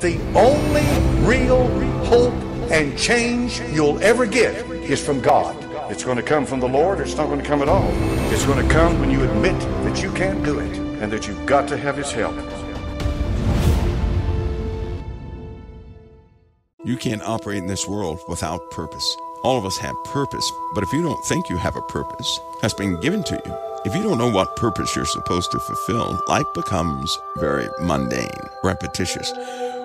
The only real hope and change you'll ever get is from God. It's going to come from the Lord, or it's not going to come at all. It's going to come when you admit that you can't do it and that you've got to have His help. You can't operate in this world without purpose. All of us have purpose, but if you don't think you have a purpose that's been given to you, if you don't know what purpose you're supposed to fulfill, life becomes very mundane, repetitious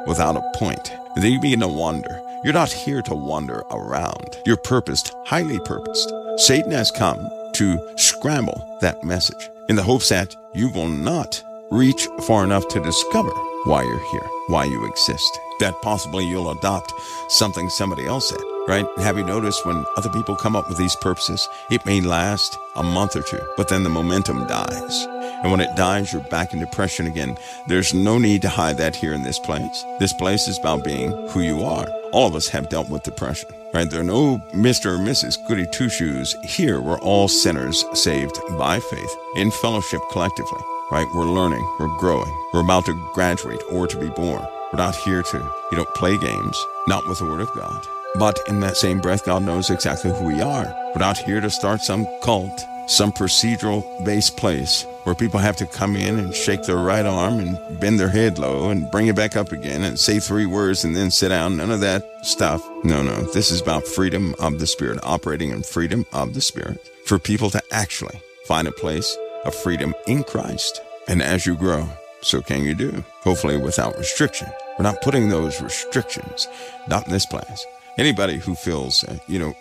without a point. You begin to wander. You're not here to wander around. You're purposed, highly purposed. Satan has come to scramble that message in the hopes that you will not reach far enough to discover why you're here, why you exist. That possibly you'll adopt something somebody else said, right? Have you noticed when other people come up with these purposes, it may last a month or two, but then the momentum dies. And when it dies, you're back in depression again. There's no need to hide that here in this place. This place is about being who you are. All of us have dealt with depression, right? There are no Mr. or Mrs. Goody Two Shoes. Here, we're all sinners saved by faith in fellowship collectively, right? We're learning, we're growing, we're about to graduate or to be born. We're not here to, you know, play games, not with the Word of God. But in that same breath, God knows exactly who we are. We're not here to start some cult, some procedural based place where people have to come in and shake their right arm and bend their head low and bring it back up again and say three words and then sit down. None of that stuff. No, no. This is about freedom of the Spirit, operating in freedom of the Spirit for people to actually find a place of freedom in Christ. And as you grow, so can you do, hopefully without restriction. We're not putting those restrictions, not in this place anybody who feels, uh, you know,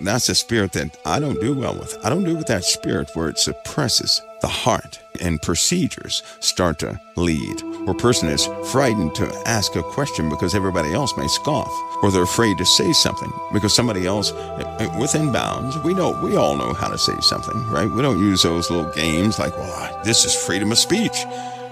that's a spirit that I don't do well with. I don't do with that spirit where it suppresses the heart and procedures start to lead. Or person is frightened to ask a question because everybody else may scoff, or they're afraid to say something because somebody else, within bounds, we know we all know how to say something, right? We don't use those little games like, well, this is freedom of speech.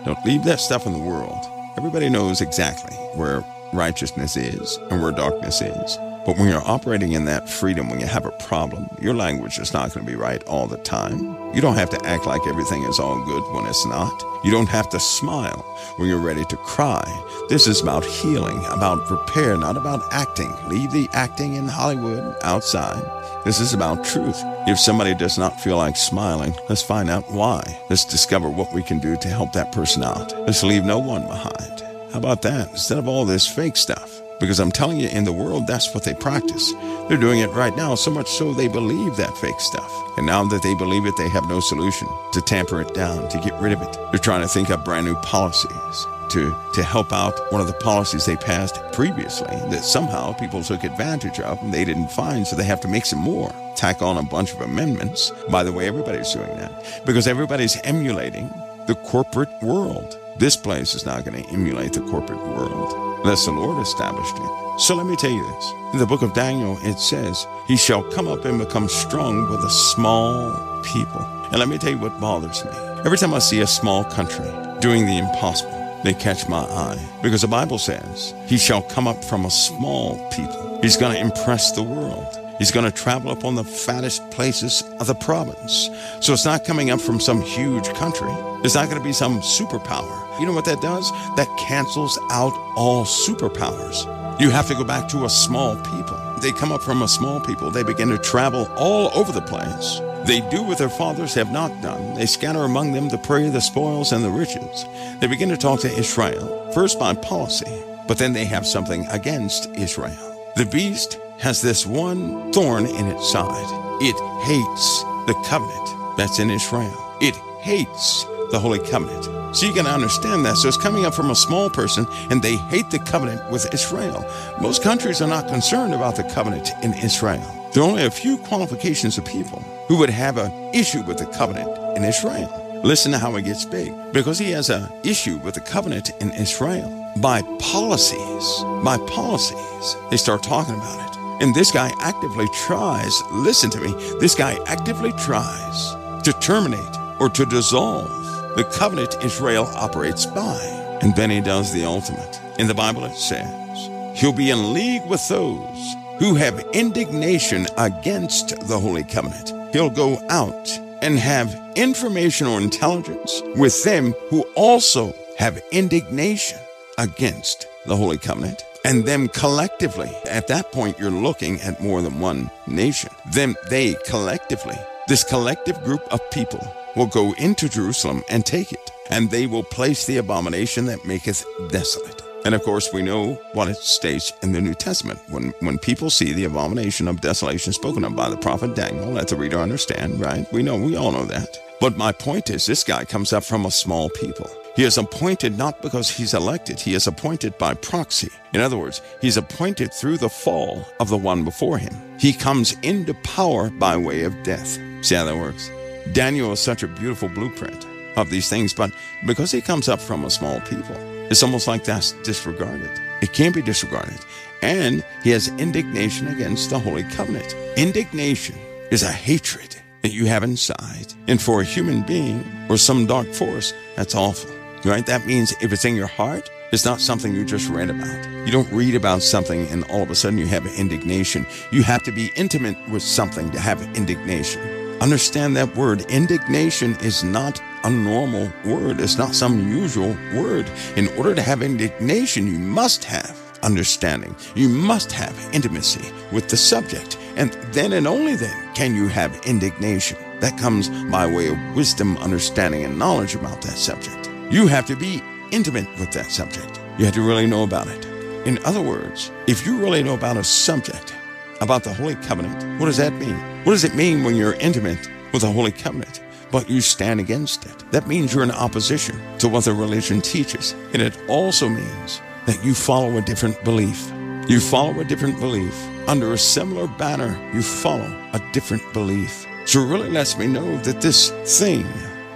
Don't leave that stuff in the world. Everybody knows exactly where righteousness is and where darkness is. But when you're operating in that freedom, when you have a problem, your language is not going to be right all the time. You don't have to act like everything is all good when it's not. You don't have to smile when you're ready to cry. This is about healing, about repair, not about acting. Leave the acting in Hollywood outside. This is about truth. If somebody does not feel like smiling, let's find out why. Let's discover what we can do to help that person out. Let's leave no one behind. How about that? Instead of all this fake stuff. Because I'm telling you, in the world, that's what they practice. They're doing it right now, so much so they believe that fake stuff. And now that they believe it, they have no solution to tamper it down, to get rid of it. They're trying to think up brand new policies to, to help out one of the policies they passed previously that somehow people took advantage of and they didn't find, so they have to make some more. Tack on a bunch of amendments. By the way, everybody's doing that because everybody's emulating the corporate world. This place is not going to emulate the corporate world unless the Lord established it. So let me tell you this. In the book of Daniel, it says, He shall come up and become strong with a small people. And let me tell you what bothers me. Every time I see a small country doing the impossible, they catch my eye. Because the Bible says, He shall come up from a small people. He's going to impress the world. He's going to travel up on the fattest places of the province. So it's not coming up from some huge country. It's not going to be some superpower. You know what that does? That cancels out all superpowers. You have to go back to a small people. They come up from a small people. They begin to travel all over the place. They do what their fathers have not done. They scatter among them the prey, the spoils, and the riches. They begin to talk to Israel, first by policy, but then they have something against Israel. The beast has this one thorn in its side. It hates the covenant that's in Israel. It hates the Holy Covenant. So you can understand that. So it's coming up from a small person, and they hate the covenant with Israel. Most countries are not concerned about the covenant in Israel. There are only a few qualifications of people who would have an issue with the covenant in Israel. Listen to how it gets big. Because he has an issue with the covenant in Israel. By policies, by policies, they start talking about it. And this guy actively tries, listen to me, this guy actively tries to terminate or to dissolve the covenant Israel operates by. And then he does the ultimate. In the Bible, it says, He'll be in league with those who have indignation against the Holy Covenant. He'll go out and have information or intelligence with them who also have indignation against the Holy Covenant, and them collectively. At that point, you're looking at more than one nation. Them, they collectively, this collective group of people will go into Jerusalem and take it, and they will place the abomination that maketh desolate. And of course, we know what it states in the New Testament. When, when people see the abomination of desolation spoken of by the prophet Daniel, let the reader understand, right? We know, we all know that. But my point is, this guy comes up from a small people. He is appointed not because he's elected, he is appointed by proxy. In other words, he's appointed through the fall of the one before him. He comes into power by way of death. See how that works? Daniel is such a beautiful blueprint of these things, but because he comes up from a small people, it's almost like that's disregarded. It can't be disregarded. And he has indignation against the Holy Covenant. Indignation is a hatred that you have inside. And for a human being or some dark force, that's awful right? That means if it's in your heart, it's not something you just read about. You don't read about something and all of a sudden you have indignation. You have to be intimate with something to have indignation. Understand that word. Indignation is not a normal word. It's not some usual word. In order to have indignation, you must have understanding. You must have intimacy with the subject. And then and only then can you have indignation. That comes by way of wisdom, understanding, and knowledge about that subject. You have to be intimate with that subject. You have to really know about it. In other words, if you really know about a subject, about the Holy Covenant, what does that mean? What does it mean when you're intimate with the Holy Covenant, but you stand against it? That means you're in opposition to what the religion teaches. And it also means that you follow a different belief. You follow a different belief. Under a similar banner, you follow a different belief. So it really lets me know that this thing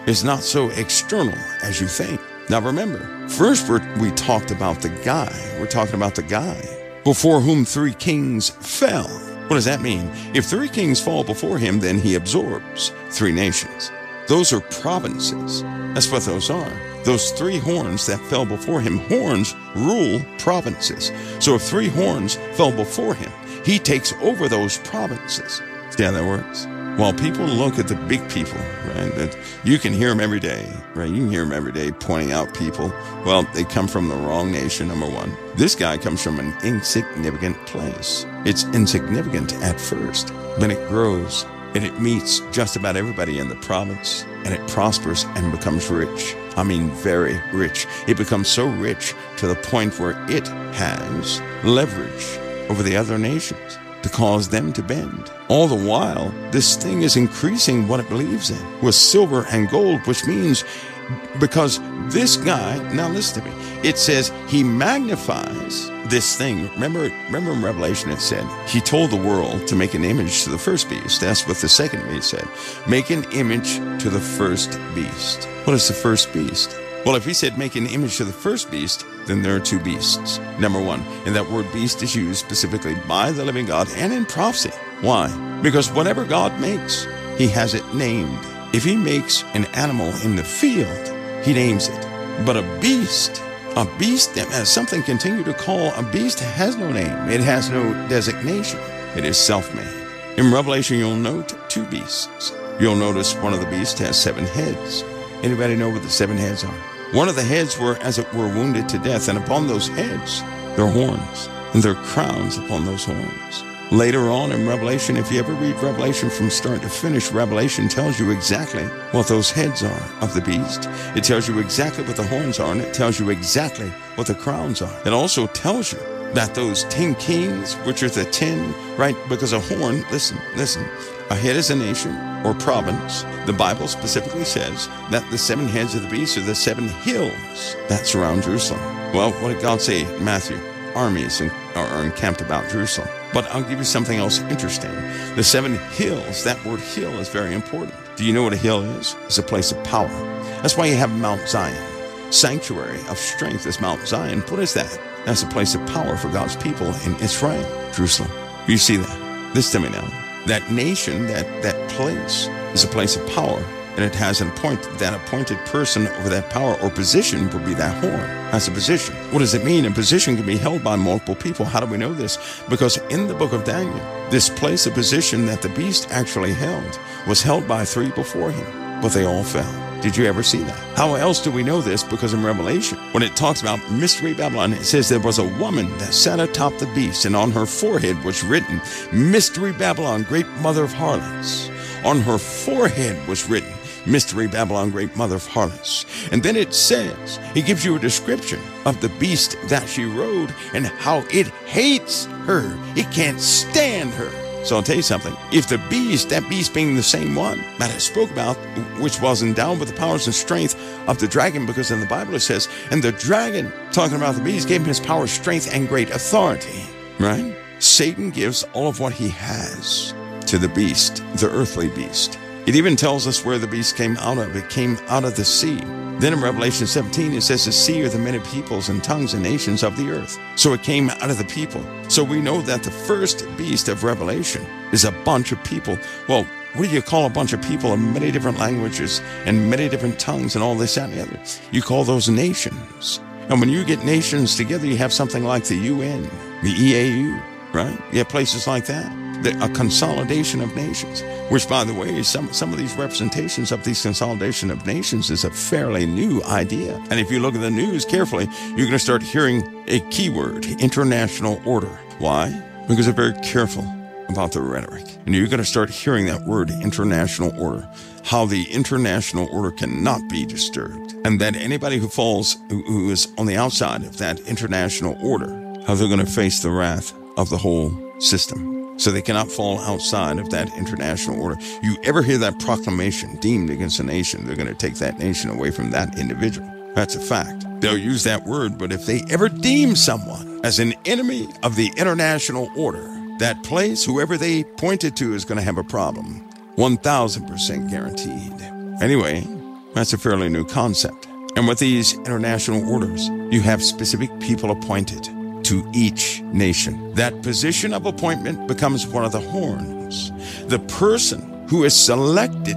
is not so external as you think. Now remember, first we talked about the guy. We're talking about the guy before whom three kings fell. What does that mean? If three kings fall before him, then he absorbs three nations. Those are provinces. That's what those are. Those three horns that fell before him, horns rule provinces. So if three horns fell before him, he takes over those provinces. See how that works? While people look at the big people, right, that you can hear them every day, right? You can hear them every day pointing out people. Well, they come from the wrong nation, number one. This guy comes from an insignificant place. It's insignificant at first, then it grows and it meets just about everybody in the province and it prospers and becomes rich. I mean, very rich. It becomes so rich to the point where it has leverage over the other nations to cause them to bend. All the while, this thing is increasing what it believes in with silver and gold, which means because this guy, now listen to me, it says he magnifies this thing. Remember, remember in Revelation it said, he told the world to make an image to the first beast. That's what the second beast said. Make an image to the first beast. What is the first beast? Well, if he said make an image to the first beast, then there are two beasts. Number one, and that word beast is used specifically by the living God and in prophecy. Why? Because whatever God makes, he has it named. If he makes an animal in the field, he names it. But a beast, a beast that has something continue to call a beast has no name. It has no designation. It is self-made. In Revelation, you'll note two beasts. You'll notice one of the beasts has seven heads. Anybody know what the seven heads are? One of the heads were, as it were, wounded to death, and upon those heads their horns, and their crowns upon those horns. Later on in Revelation, if you ever read Revelation from start to finish, Revelation tells you exactly what those heads are of the beast. It tells you exactly what the horns are, and it tells you exactly what the crowns are. It also tells you that those ten kings, which are the ten, right? Because a horn, listen, listen, a head is a nation or province. The Bible specifically says that the seven heads of the beast are the seven hills that surround Jerusalem. Well, what did God say in Matthew? Armies are encamped about Jerusalem. But I'll give you something else interesting. The seven hills, that word hill is very important. Do you know what a hill is? It's a place of power. That's why you have Mount Zion. Sanctuary of strength is Mount Zion. What is that? That's a place of power for God's people in Israel, Jerusalem. You see that? This to me now. That nation, that, that place, is a place of power, and it has an appointed, that appointed person over that power or position would be that horn. That's a position. What does it mean? A position can be held by multiple people. How do we know this? Because in the book of Daniel, this place of position that the beast actually held was held by three before him, but they all fell. Did you ever see that? How else do we know this? Because in Revelation, when it talks about Mystery Babylon, it says there was a woman that sat atop the beast, and on her forehead was written, Mystery Babylon, great mother of harlots. On her forehead was written, Mystery Babylon, great mother of harlots. And then it says, it gives you a description of the beast that she rode and how it hates her. It can't stand her. So I'll tell you something. If the beast, that beast being the same one that I spoke about, which was endowed with the powers and strength of the dragon, because in the Bible it says, and the dragon, talking about the beast, gave him his power, strength, and great authority, right? Satan gives all of what he has to the beast, the earthly beast. It even tells us where the beast came out of. It came out of the sea. Then in Revelation 17, it says, The sea are the many peoples and tongues and nations of the earth. So it came out of the people. So we know that the first beast of Revelation is a bunch of people. Well, what do you call a bunch of people in many different languages and many different tongues and all this, and the other? You call those nations. And when you get nations together, you have something like the UN, the EAU, right? You have places like that a consolidation of nations, which, by the way, some, some of these representations of these consolidation of nations is a fairly new idea. And if you look at the news carefully, you're going to start hearing a keyword, international order. Why? Because they're very careful about the rhetoric. And you're going to start hearing that word, international order, how the international order cannot be disturbed. And that anybody who falls, who is on the outside of that international order, how they're going to face the wrath of the whole system so they cannot fall outside of that international order. You ever hear that proclamation deemed against a nation, they're going to take that nation away from that individual. That's a fact. They'll use that word, but if they ever deem someone as an enemy of the international order, that place, whoever they pointed to, is going to have a problem. 1000% guaranteed. Anyway, that's a fairly new concept. And with these international orders, you have specific people appointed to each nation. That position of appointment becomes one of the horns. The person who is selected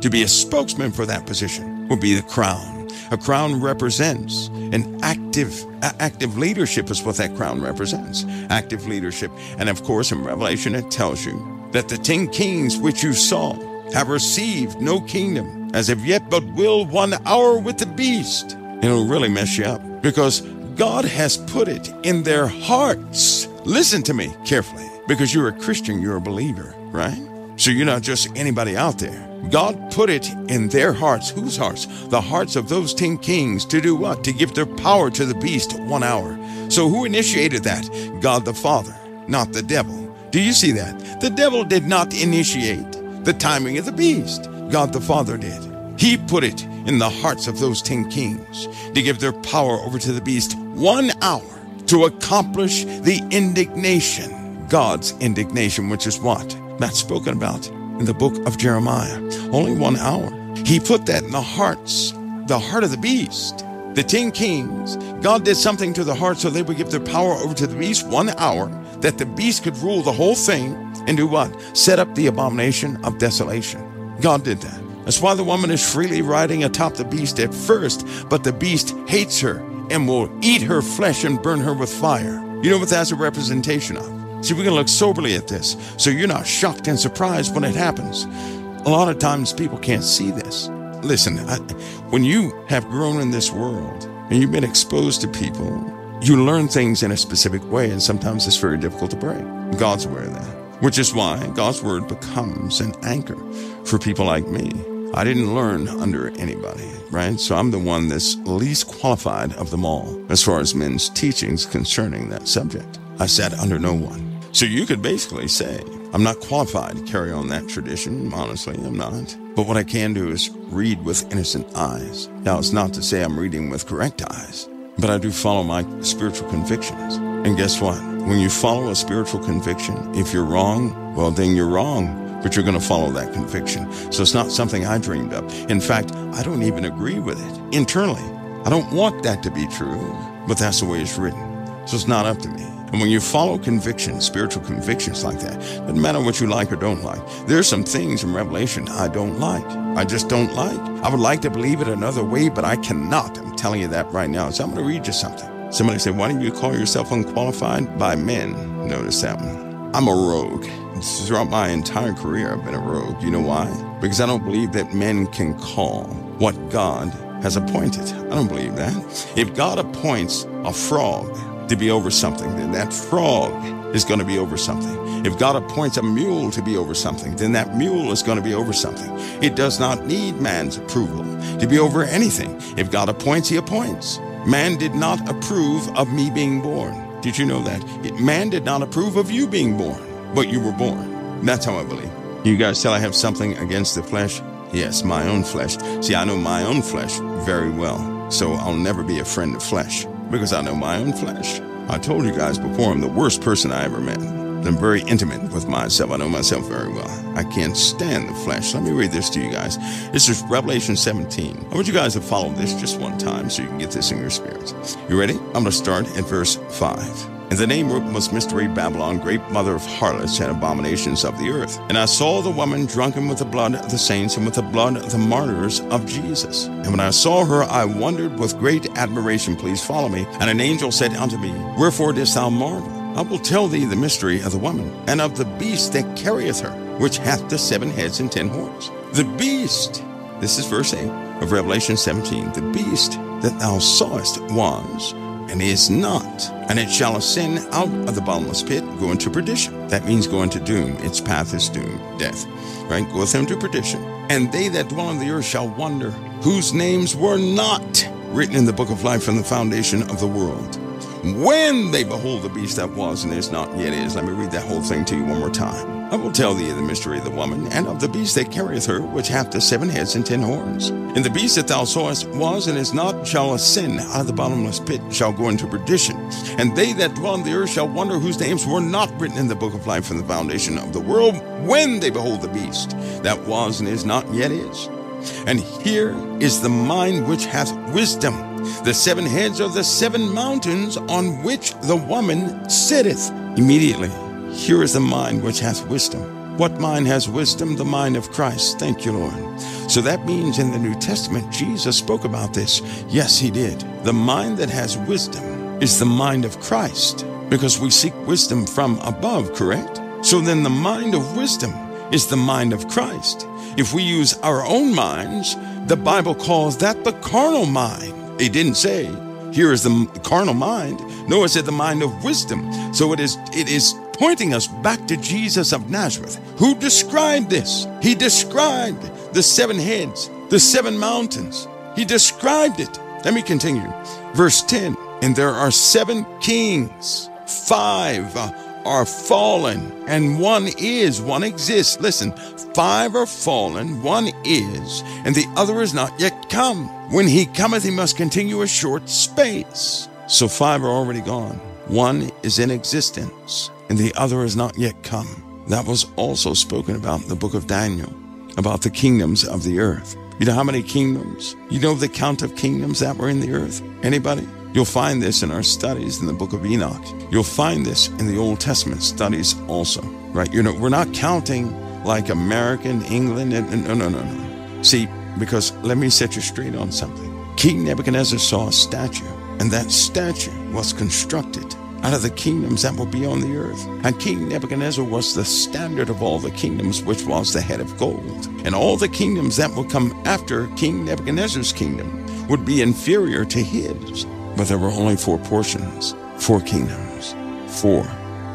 to be a spokesman for that position will be the crown. A crown represents an active, active leadership is what that crown represents. Active leadership. And of course, in Revelation, it tells you that the ten kings which you saw have received no kingdom as of yet, but will one hour with the beast. It'll really mess you up because God has put it in their hearts. Listen to me carefully because you're a Christian, you're a believer, right? So you're not just anybody out there. God put it in their hearts. Whose hearts? The hearts of those 10 kings to do what? To give their power to the beast one hour. So who initiated that? God the Father, not the devil. Do you see that? The devil did not initiate the timing of the beast. God the Father did. He put it in the hearts of those 10 kings to give their power over to the beast one hour to accomplish the indignation, God's indignation, which is what? That's spoken about in the book of Jeremiah. Only one hour. He put that in the hearts, the heart of the beast. The ten kings, God did something to the heart so they would give their power over to the beast one hour, that the beast could rule the whole thing and do what? Set up the abomination of desolation. God did that. That's why the woman is freely riding atop the beast at first, but the beast hates her and will eat her flesh and burn her with fire. You know what that's a representation of? See, going to look soberly at this so you're not shocked and surprised when it happens. A lot of times people can't see this. Listen, I, when you have grown in this world and you've been exposed to people, you learn things in a specific way, and sometimes it's very difficult to break. God's aware of that, which is why God's word becomes an anchor for people like me. I didn't learn under anybody, right? So I'm the one that's least qualified of them all as far as men's teachings concerning that subject. I sat under no one. So you could basically say, I'm not qualified to carry on that tradition. Honestly, I'm not. But what I can do is read with innocent eyes. Now, it's not to say I'm reading with correct eyes, but I do follow my spiritual convictions. And guess what? When you follow a spiritual conviction, if you're wrong, well, then you're wrong but you're going to follow that conviction. So it's not something I dreamed up. In fact, I don't even agree with it internally. I don't want that to be true, but that's the way it's written. So it's not up to me. And when you follow convictions, spiritual convictions like that, doesn't matter what you like or don't like. There's some things in Revelation I don't like. I just don't like. I would like to believe it another way, but I cannot. I'm telling you that right now. So I'm going to read you something. Somebody said, Why do you call yourself unqualified? By men. Notice that one. I'm a rogue. Throughout my entire career, I've been a rogue. You know why? Because I don't believe that men can call what God has appointed. I don't believe that. If God appoints a frog to be over something, then that frog is going to be over something. If God appoints a mule to be over something, then that mule is going to be over something. It does not need man's approval to be over anything. If God appoints, he appoints. Man did not approve of me being born. Did you know that? Man did not approve of you being born, but you were born. That's how I believe. You guys tell I have something against the flesh? Yes, my own flesh. See, I know my own flesh very well, so I'll never be a friend of flesh because I know my own flesh. I told you guys before, I'm the worst person I ever met. I'm very intimate with myself. I know myself very well. I can't stand the flesh. Let me read this to you guys. This is Revelation 17. I want you guys to follow this just one time so you can get this in your spirit. You ready? I'm going to start at verse 5. And the name was Mystery Babylon, great mother of harlots and abominations of the earth. And I saw the woman drunken with the blood of the saints and with the blood of the martyrs of Jesus. And when I saw her, I wondered with great admiration. Please follow me. And an angel said unto me, Wherefore didst thou marvel? I will tell thee the mystery of the woman and of the beast that carrieth her, which hath the seven heads and ten horns. The beast, this is verse 8 of Revelation 17, the beast that thou sawest was and is not. And it shall ascend out of the bottomless pit, go into perdition. That means go into doom. Its path is doom, death. Right? Goeth into perdition. And they that dwell on the earth shall wonder, whose names were not written in the book of life from the foundation of the world. When they behold the beast that was and is not yet is. Let me read that whole thing to you one more time. I will tell thee the mystery of the woman, and of the beast that carrieth her, which hath the seven heads and ten horns. And the beast that thou sawest was and is not, shall ascend out of the bottomless pit, shall go into perdition. And they that dwell on the earth shall wonder whose names were not written in the book of life from the foundation of the world, when they behold the beast that was and is not yet is. And here is the mind which hath wisdom. The seven heads are the seven mountains on which the woman sitteth. Immediately here is the mind which hath wisdom. What mind has wisdom? The mind of Christ. Thank you, Lord. So that means in the New Testament, Jesus spoke about this. Yes, he did. The mind that has wisdom is the mind of Christ because we seek wisdom from above, correct? So then the mind of wisdom is the mind of Christ. If we use our own minds, the Bible calls that the carnal mind. It didn't say, here is the carnal mind. No, it said the mind of wisdom. So it is, it is pointing us back to Jesus of Nazareth, who described this. He described the seven heads, the seven mountains. He described it. Let me continue. Verse 10 And there are seven kings, five uh, are fallen, and one is, one exists. Listen, five are fallen, one is, and the other is not yet come. When he cometh, he must continue a short space. So five are already gone. One is in existence, and the other is not yet come. That was also spoken about in the book of Daniel, about the kingdoms of the earth. You know how many kingdoms? You know the count of kingdoms that were in the earth? Anybody? You'll find this in our studies in the book of Enoch. You'll find this in the Old Testament studies also, right? You know, we're not counting like American, England, and, and no, no, no, no. See, because let me set you straight on something. King Nebuchadnezzar saw a statue, and that statue was constructed out of the kingdoms that will be on the earth. And King Nebuchadnezzar was the standard of all the kingdoms, which was the head of gold. And all the kingdoms that will come after King Nebuchadnezzar's kingdom would be inferior to his. But there were only four portions, four kingdoms, four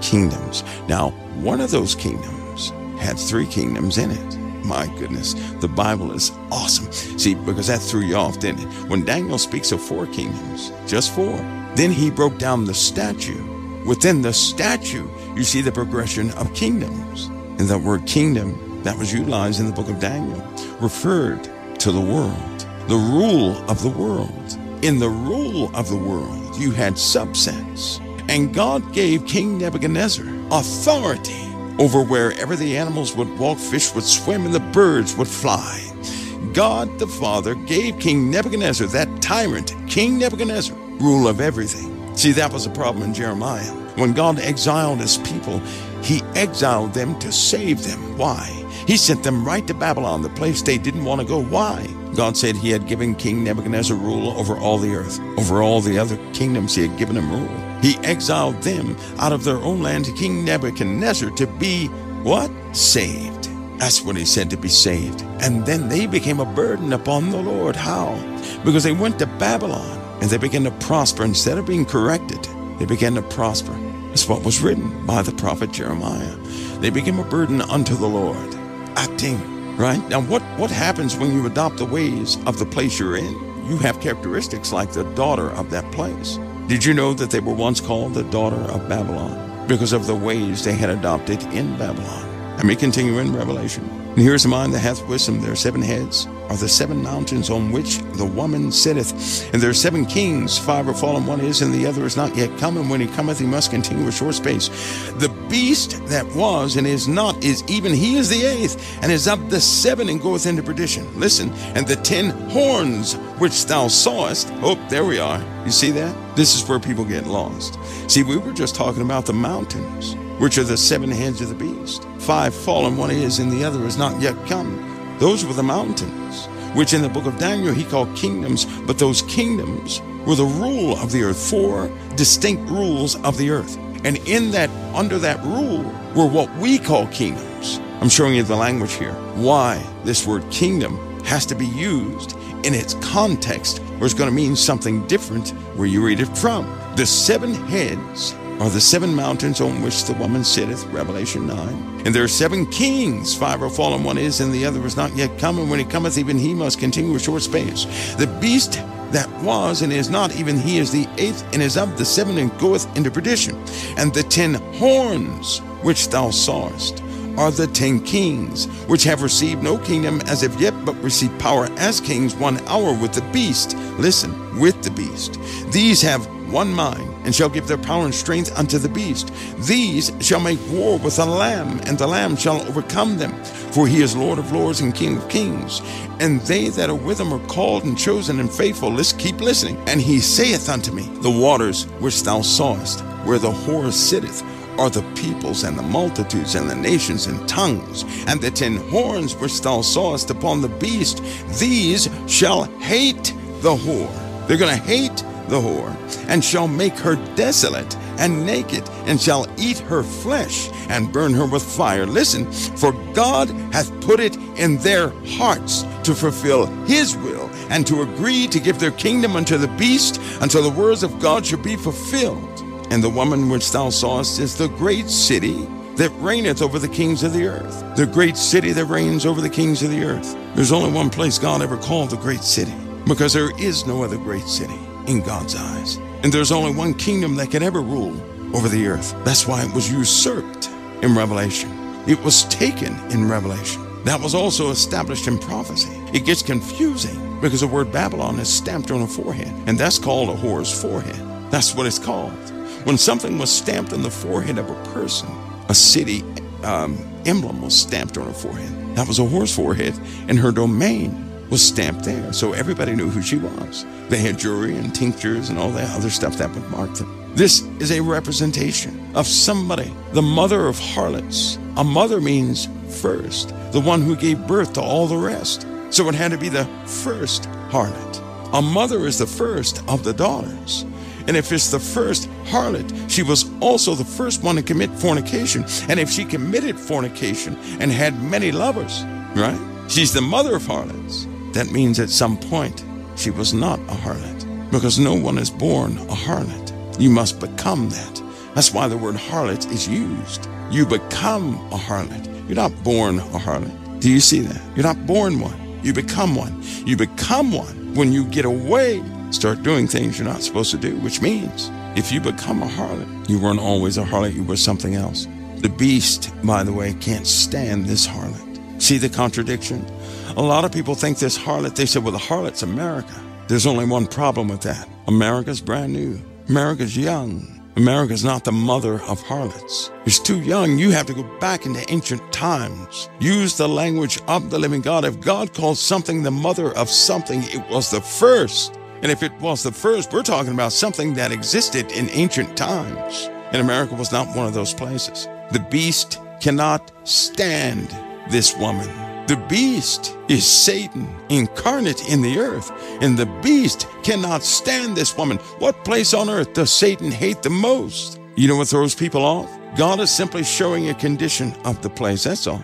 kingdoms. Now, one of those kingdoms had three kingdoms in it. My goodness, the Bible is awesome. See, because that threw you off, didn't it? When Daniel speaks of four kingdoms, just four, then he broke down the statue. Within the statue, you see the progression of kingdoms. And the word kingdom that was utilized in the book of Daniel referred to the world, the rule of the world. In the rule of the world, you had subsets. And God gave King Nebuchadnezzar authority over wherever the animals would walk, fish would swim, and the birds would fly. God the Father gave King Nebuchadnezzar, that tyrant, King Nebuchadnezzar, rule of everything. See, that was a problem in Jeremiah. When God exiled his people, he exiled them to save them. Why? He sent them right to Babylon, the place they didn't want to go. Why? God said he had given King Nebuchadnezzar rule over all the earth. Over all the other kingdoms, he had given him rule. He exiled them out of their own land to King Nebuchadnezzar to be what? Saved. That's what he said to be saved. And then they became a burden upon the Lord. How? Because they went to Babylon and they began to prosper. Instead of being corrected, they began to prosper. That's what was written by the prophet Jeremiah. They became a burden unto the Lord, acting right. Now, what, what happens when you adopt the ways of the place you're in? You have characteristics like the daughter of that place. Did you know that they were once called the daughter of Babylon because of the ways they had adopted in Babylon? Let me continue in Revelation. And here's a mind that hath wisdom. There are seven heads, are the seven mountains on which the woman sitteth. And there are seven kings, five are fallen, one is, and the other is not yet come. And when he cometh, he must continue a short space. The beast that was and is not is even he is the eighth, and is of the seven and goeth into perdition. Listen, and the ten horns which thou sawest. Oh, there we are. You see that? This is where people get lost. See, we were just talking about the mountains which are the seven heads of the beast. Five fallen, one is, and the other is not yet come. Those were the mountains, which in the book of Daniel he called kingdoms, but those kingdoms were the rule of the earth, four distinct rules of the earth. And in that, under that rule, were what we call kingdoms. I'm showing you the language here. Why this word kingdom has to be used in its context, or it's going to mean something different where you read it from. The seven heads are the seven mountains on which the woman sitteth, Revelation 9. And there are seven kings, five are fallen, one is, and the other is not yet come. And when he cometh, even he must continue a short space. The beast that was and is not, even he is the eighth, and is of the seven, and goeth into perdition. And the ten horns which thou sawest are the ten kings, which have received no kingdom as of yet, but receive power as kings one hour with the beast. Listen, with the beast. These have one mind, and shall give their power and strength unto the beast. These shall make war with the Lamb, and the Lamb shall overcome them. For he is Lord of lords and King of kings. And they that are with him are called and chosen and faithful. Let's keep listening. And he saith unto me, The waters which thou sawest, where the whore sitteth, are the peoples and the multitudes and the nations and tongues, and the ten horns which thou sawest upon the beast, these shall hate the whore. They're going to hate the whore, and shall make her desolate and naked, and shall eat her flesh and burn her with fire. Listen, for God hath put it in their hearts to fulfill his will and to agree to give their kingdom unto the beast until the words of God should be fulfilled. And the woman which thou sawest is the great city that reigneth over the kings of the earth. The great city that reigns over the kings of the earth. There's only one place God ever called the great city because there is no other great city in God's eyes. And there's only one kingdom that can ever rule over the earth. That's why it was usurped in Revelation. It was taken in Revelation. That was also established in prophecy. It gets confusing because the word Babylon is stamped on a forehead, and that's called a whore's forehead. That's what it's called. When something was stamped on the forehead of a person, a city um, emblem was stamped on her forehead. That was a horse forehead, and her domain was stamped there. So everybody knew who she was. They had jewelry and tinctures and all that other stuff that would mark them. This is a representation of somebody, the mother of harlots. A mother means first, the one who gave birth to all the rest. So it had to be the first harlot. A mother is the first of the daughters. And if it's the first harlot, she was also the first one to commit fornication. And if she committed fornication and had many lovers, right? She's the mother of harlots. That means at some point she was not a harlot because no one is born a harlot. You must become that. That's why the word harlot is used. You become a harlot. You're not born a harlot. Do you see that? You're not born one. You become one. You become one when you get away, start doing things you're not supposed to do, which means if you become a harlot, you weren't always a harlot, you were something else. The beast, by the way, can't stand this harlot. See the contradiction? A lot of people think this harlot, they said, well, the harlot's America. There's only one problem with that. America's brand new. America's young. America's not the mother of harlots. It's too young. You have to go back into ancient times. Use the language of the living God. If God calls something the mother of something, it was the first. And if it was the first, we're talking about something that existed in ancient times. And America was not one of those places. The beast cannot stand this woman. The beast is Satan incarnate in the earth, and the beast cannot stand this woman. What place on earth does Satan hate the most? You know what throws people off? God is simply showing a condition of the place, that's all.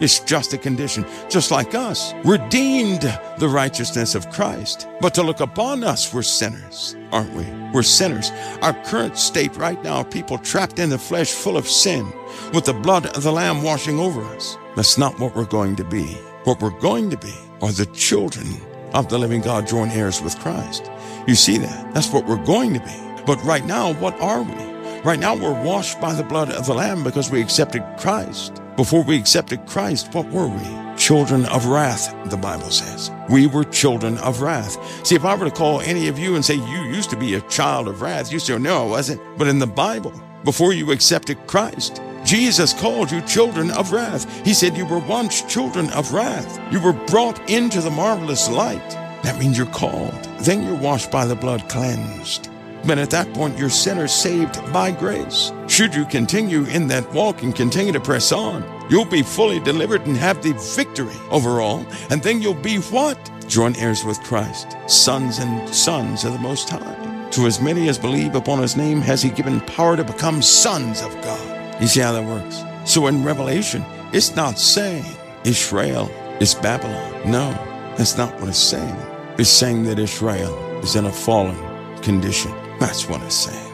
It's just a condition, just like us. We're the righteousness of Christ. But to look upon us, we're sinners, aren't we? We're sinners. Our current state right now, people trapped in the flesh, full of sin, with the blood of the Lamb washing over us. That's not what we're going to be. What we're going to be are the children of the living God, joint heirs with Christ. You see that? That's what we're going to be. But right now, what are we? Right now, we're washed by the blood of the Lamb because we accepted Christ. Before we accepted Christ, what were we? Children of wrath, the Bible says. We were children of wrath. See, if I were to call any of you and say, You used to be a child of wrath, you say, No, I wasn't. But in the Bible, before you accepted Christ, Jesus called you children of wrath. He said you were once children of wrath. You were brought into the marvelous light. That means you're called. Then you're washed by the blood, cleansed. But at that point, you're sinners saved by grace. Should you continue in that walk and continue to press on, you'll be fully delivered and have the victory over all. And then you'll be what? Joint heirs with Christ, sons and sons of the Most High. To as many as believe upon his name has he given power to become sons of God. You see how that works? So in Revelation, it's not saying Israel is Babylon. No, that's not what it's saying. It's saying that Israel is in a fallen condition. That's what it's saying.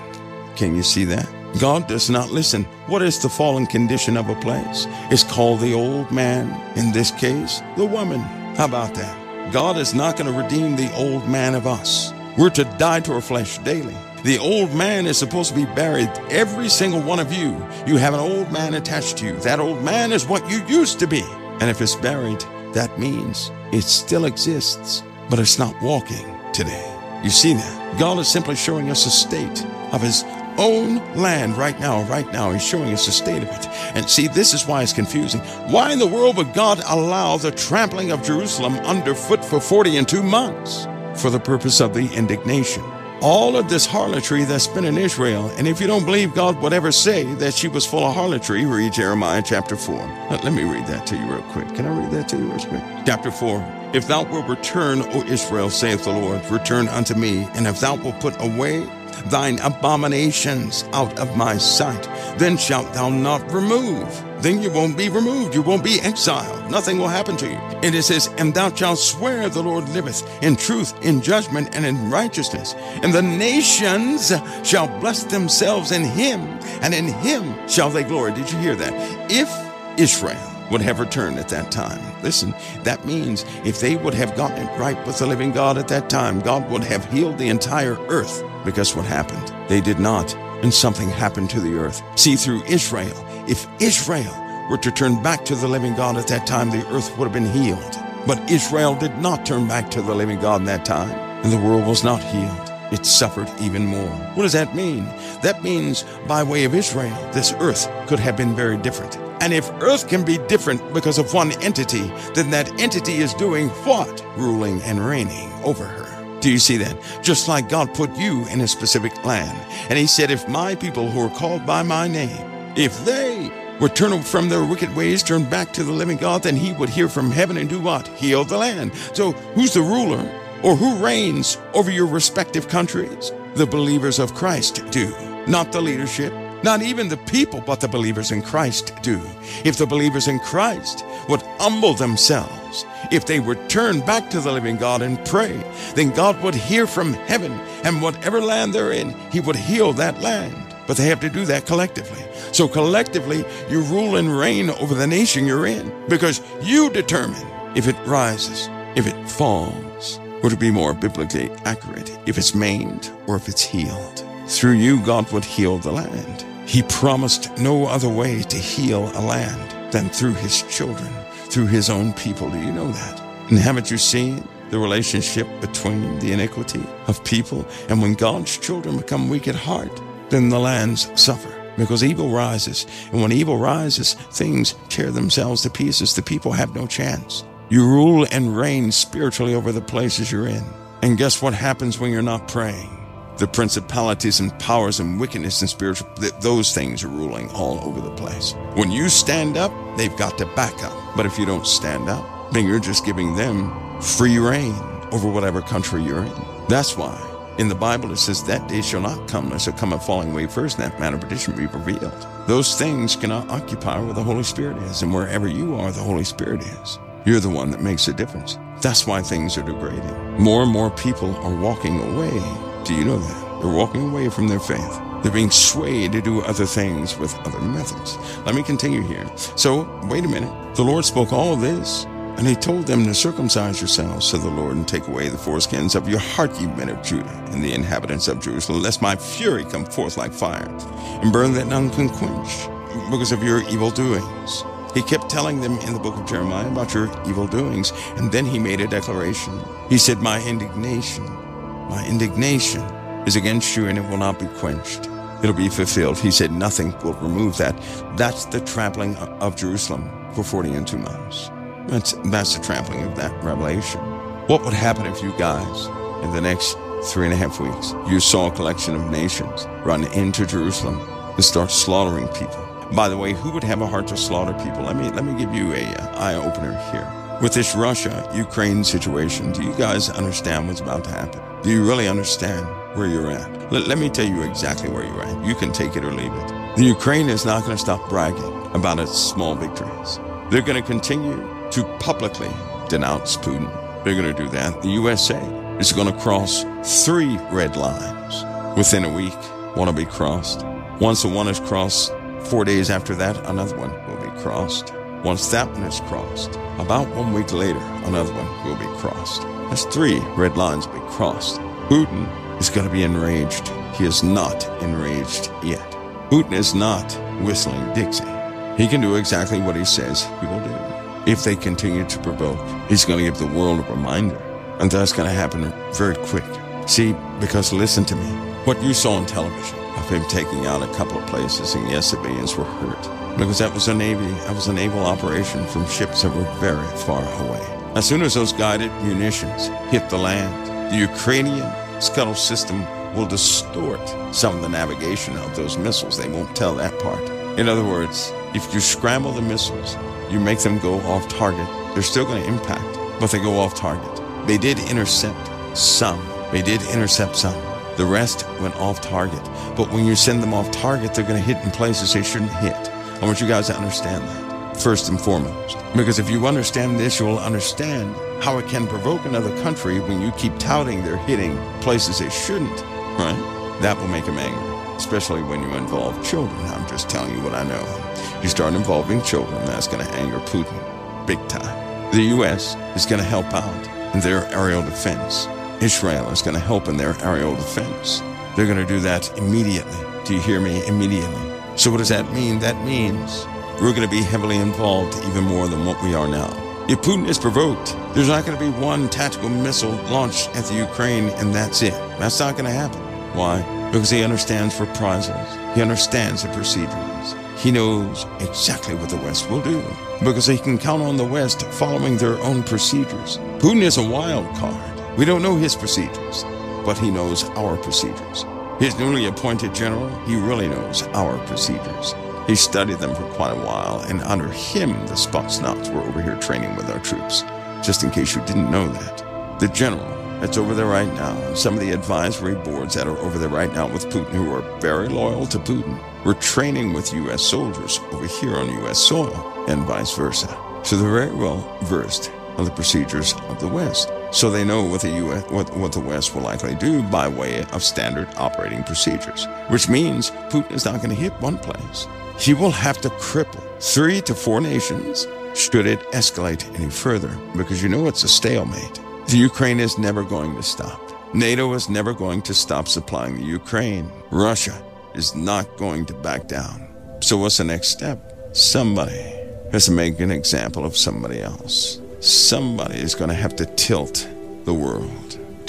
Can you see that? God does not listen. What is the fallen condition of a place? It's called the old man. In this case, the woman. How about that? God is not going to redeem the old man of us. We're to die to our flesh daily. The old man is supposed to be buried. Every single one of you, you have an old man attached to you. That old man is what you used to be. And if it's buried, that means it still exists, but it's not walking today. You see that? God is simply showing us a state of His own land right now. Right now, He's showing us the state of it. And see, this is why it's confusing. Why in the world would God allow the trampling of Jerusalem underfoot for 40 and two months? For the purpose of the indignation. All of this harlotry that's been in Israel, and if you don't believe God would ever say that she was full of harlotry, read Jeremiah chapter 4. Let me read that to you real quick. Can I read that to you real quick? Chapter 4. If thou wilt return, O Israel, saith the Lord, return unto me, and if thou wilt put away thine abominations out of my sight, then shalt thou not remove. Then you won't be removed. You won't be exiled. Nothing will happen to you. And it says, And thou shalt swear the Lord liveth in truth, in judgment, and in righteousness. And the nations shall bless themselves in him, and in him shall they glory. Did you hear that? If Israel would have returned at that time. Listen, that means if they would have gotten it right with the living God at that time, God would have healed the entire earth. Because what happened? They did not, and something happened to the earth. See, through Israel, if Israel were to turn back to the living God at that time, the earth would have been healed. But Israel did not turn back to the living God in that time, and the world was not healed it suffered even more. What does that mean? That means by way of Israel, this earth could have been very different. And if earth can be different because of one entity, then that entity is doing what? Ruling and reigning over her. Do you see that? Just like God put you in a specific land. And He said, If my people who are called by my name, if they would turn from their wicked ways, turn back to the living God, then He would hear from heaven and do what? Heal the land. So who's the ruler? or who reigns over your respective countries? The believers of Christ do, not the leadership, not even the people, but the believers in Christ do. If the believers in Christ would humble themselves, if they would turn back to the living God and pray, then God would hear from heaven, and whatever land they're in, He would heal that land. But they have to do that collectively. So collectively, you rule and reign over the nation you're in because you determine if it rises, if it falls. Would it be more biblically accurate if it's maimed or if it's healed? Through you, God would heal the land. He promised no other way to heal a land than through his children, through his own people. Do you know that? And haven't you seen the relationship between the iniquity of people and when God's children become weak at heart, then the lands suffer because evil rises. And when evil rises, things tear themselves to pieces. The people have no chance. You rule and reign spiritually over the places you're in. And guess what happens when you're not praying? The principalities and powers and wickedness and spiritual, those things are ruling all over the place. When you stand up, they've got to back up. But if you don't stand up, then you're just giving them free reign over whatever country you're in. That's why In the Bible, it says, That day shall not come, unless it come a falling away first, and that man of perdition be revealed. Those things cannot occupy where the Holy Spirit is, and wherever you are, the Holy Spirit is. You're the one that makes a difference. That's why things are degrading. More and more people are walking away. Do you know that? They're walking away from their faith. They're being swayed to do other things with other methods. Let me continue here. So, wait a minute. The Lord spoke all this and he told them to circumcise yourselves, said the Lord, and take away the foreskins of your heart, ye men of Judah, and the inhabitants of Jerusalem, lest my fury come forth like fire, and burn that none can quench, because of your evil doings. He kept telling them in the book of Jeremiah about your evil doings, and then he made a declaration. He said, My indignation, my indignation is against you, and it will not be quenched. It'll be fulfilled. He said, Nothing will remove that. That's the trampling of Jerusalem for 40 and two months. That's, that's the trampling of that revelation. What would happen if you guys, in the next three and a half weeks, you saw a collection of nations run into Jerusalem and start slaughtering people? By the way, who would have a heart to slaughter people? Let me let me give you a uh, eye opener here. With this Russia Ukraine situation, do you guys understand what's about to happen? Do you really understand where you're at? Let, let me tell you exactly where you're at. You can take it or leave it. The Ukraine is not going to stop bragging about its small victories. They're going to continue to publicly denounce Putin. They're going to do that. The USA is going to cross three red lines within a week. One will be crossed. Once the one is crossed, four days after that, another one will be crossed. Once that one is crossed, about one week later, another one will be crossed. That's three red lines will be crossed. Putin is going to be enraged. He is not enraged yet. Putin is not whistling Dixie. He can do exactly what he says he will do. If they continue to provoke, he's going to give the world a reminder. And that's going to happen very quick. See, because listen to me, what you saw on television of him taking out a couple of places, and yes, civilians were hurt. Because that was a Navy, that was a naval operation from ships that were very far away. As soon as those guided munitions hit the land, the Ukrainian scuttle system will distort some of the navigation of those missiles. They won't tell that part. In other words, if you scramble the missiles, you make them go off target, they're still going to impact, but they go off target. They did intercept some. They did intercept some. The rest went off target. But when you send them off target, they're going to hit in places they shouldn't hit. I want you guys to understand that, first and foremost. Because if you understand this, you'll understand how it can provoke another country when you keep touting they're hitting places they shouldn't, right? That will make them angry especially when you involve children. I'm just telling you what I know. You start involving children, that's going to anger Putin big time. The U.S. is going to help out in their aerial defense. Israel is going to help in their aerial defense. They're going to do that immediately. Do you hear me? Immediately. So, what does that mean? That means we're going to be heavily involved even more than what we are now. If Putin is provoked, there's not going to be one tactical missile launched at the Ukraine and that's it. That's not going to happen. Why? Because he understands reprisals. He understands the procedures. He knows exactly what the West will do because he can count on the West following their own procedures. Putin is a wild card. We don't know his procedures, but he knows our procedures. His newly appointed general, he really knows our procedures. He studied them for quite a while, and under him, the Spetsnaz were over here training with our troops. Just in case you didn't know that. The general that's over there right now, some of the advisory boards that are over there right now with Putin, who are very loyal to Putin, we're training with U.S. soldiers over here on U.S. soil, and vice versa. So they're very well versed on the procedures of the West. So they know what the U.S. What, what the West will likely do by way of standard operating procedures, which means Putin is not going to hit one place. He will have to cripple three to four nations should it escalate any further, because you know it's a stalemate. The Ukraine is never going to stop. NATO is never going to stop supplying the Ukraine. Russia is not going to back down. So, what's the next step? Somebody has to make an example of somebody else. Somebody is going to have to tilt the world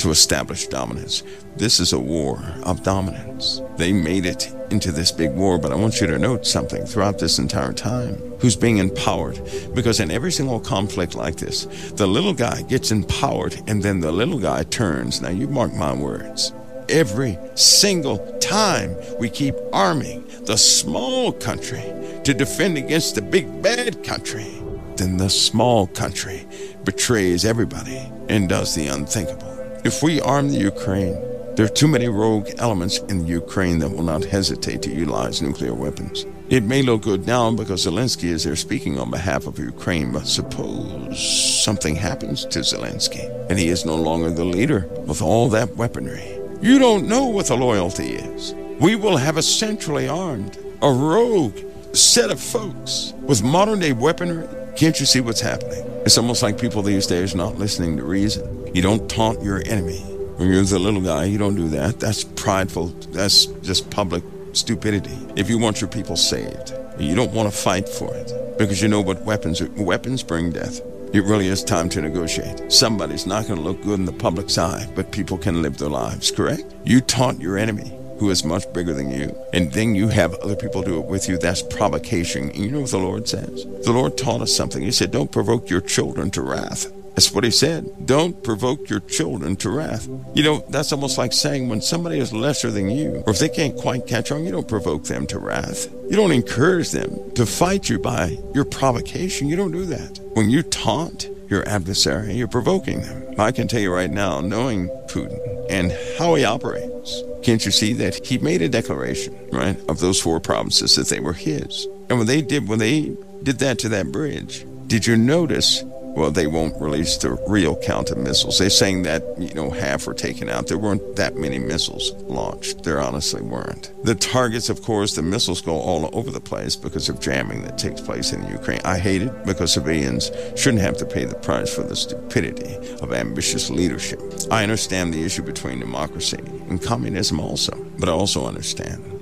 to establish dominance. This is a war of dominance. They made it into this big war, but I want you to note something throughout this entire time. Who's being empowered? Because in every single conflict like this, the little guy gets empowered and then the little guy turns. Now, you mark my words. Every single time we keep arming the small country to defend against the big bad country, then the small country betrays everybody and does the unthinkable. If we arm the Ukraine, There are too many rogue elements in Ukraine that will not hesitate to utilize nuclear weapons. It may look good now because Zelensky is there speaking on behalf of Ukraine, but suppose something happens to Zelensky and he is no longer the leader with all that weaponry. You don't know what the loyalty is. We will have a centrally armed, a rogue set of folks with modern day weaponry. Can't you see what's happening? It's almost like people these days not listening to reason. You don't taunt your enemy. When you're the little guy, you don't do that. That's prideful. That's just public stupidity. If you want your people saved, you don't want to fight for it because you know what weapons weapons bring death. It really is time to negotiate. Somebody's not going to look good in the public's eye, but people can live their lives, correct? You taunt your enemy who is much bigger than you, and then you have other people do it with you. That's provocation. And you know what the Lord says? The Lord taught us something. He said, Don't provoke your children to wrath. That's what he said. Don't provoke your children to wrath. You know, that's almost like saying when somebody is lesser than you, or if they can't quite catch on, you don't provoke them to wrath. You don't encourage them to fight you by your provocation. You don't do that. When you taunt your adversary, you're provoking them. I can tell you right now, knowing Putin and how he operates, can't you see that he made a declaration, right, of those four provinces that they were his? And when they did, when they did that to that bridge, did you notice well, they won't release the real count of missiles. They're saying that, you know, half were taken out. There weren't that many missiles launched. There honestly weren't. The targets, of course, the missiles go all over the place because of jamming that takes place in Ukraine. I hate it because civilians shouldn't have to pay the price for the stupidity of ambitious leadership. I understand the issue between democracy and communism also, but I also understand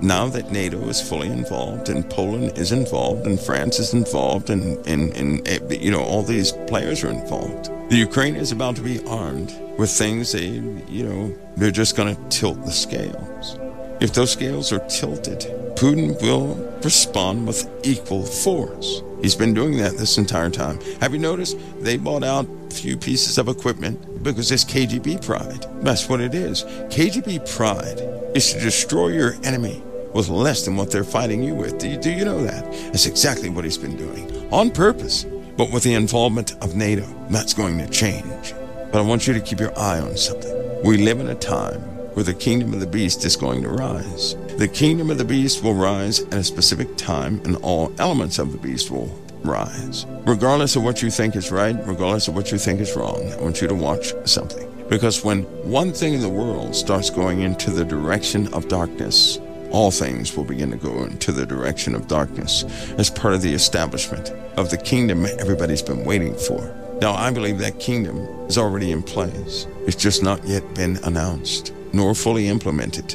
now that NATO is fully involved and Poland is involved and France is involved and, and, and eh, you know all these players are involved. The Ukraine is about to be armed with things they you know they're just going to tilt the scales. If those scales are tilted, Putin will respond with equal force. He's been doing that this entire time. Have you noticed they bought out a few pieces of equipment because it's KGB pride. That's what it is. KGB pride is to destroy your enemy with less than what they're fighting you with. Do you, do you know that? That's exactly what he's been doing on purpose, but with the involvement of NATO. That's going to change. But I want you to keep your eye on something. We live in a time where the kingdom of the beast is going to rise. The kingdom of the beast will rise at a specific time, and all elements of the beast will rise. Regardless of what you think is right, regardless of what you think is wrong, I want you to watch something. Because when one thing in the world starts going into the direction of darkness, all things will begin to go into the direction of darkness as part of the establishment of the kingdom everybody's been waiting for. Now, I believe that kingdom is already in place. It's just not yet been announced nor fully implemented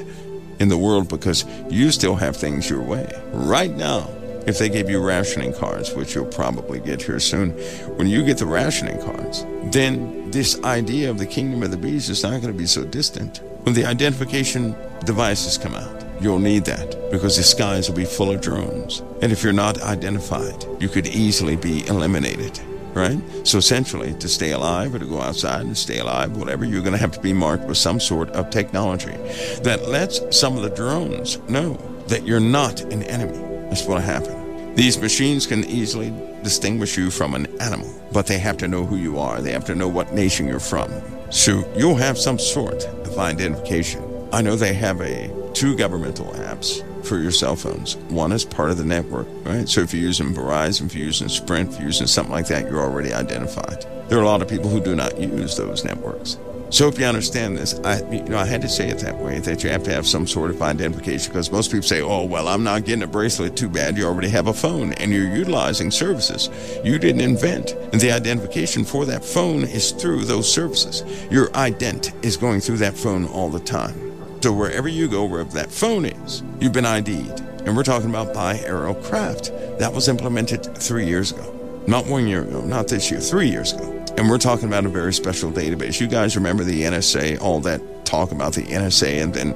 in the world because you still have things your way. Right now, if they gave you rationing cards, which you'll probably get here soon, when you get the rationing cards, then this idea of the kingdom of the beast is not going to be so distant. When the identification devices come out, you'll need that because the skies will be full of drones. And if you're not identified, you could easily be eliminated right? So essentially, to stay alive or to go outside and stay alive, whatever, you're going to have to be marked with some sort of technology that lets some of the drones know that you're not an enemy. That's what happened. These machines can easily distinguish you from an animal, but they have to know who you are. They have to know what nation you're from. So you'll have some sort of identification. I know they have a two governmental apps for your cell phones. One is part of the network, right? So if you're using Verizon, if you're using Sprint, if you're using something like that, you're already identified. There are a lot of people who do not use those networks. So if you understand this, I, you know, I had to say it that way, that you have to have some sort of identification because most people say, oh, well, I'm not getting a bracelet. Too bad. You already have a phone and you're utilizing services you didn't invent. And the identification for that phone is through those services. Your ident is going through that phone all the time. So wherever you go, wherever that phone is, you've been ID'd. And we're talking about by Aerocraft. That was implemented three years ago. Not one year ago, not this year, three years ago. And we're talking about a very special database. You guys remember the NSA, all that talk about the NSA, and then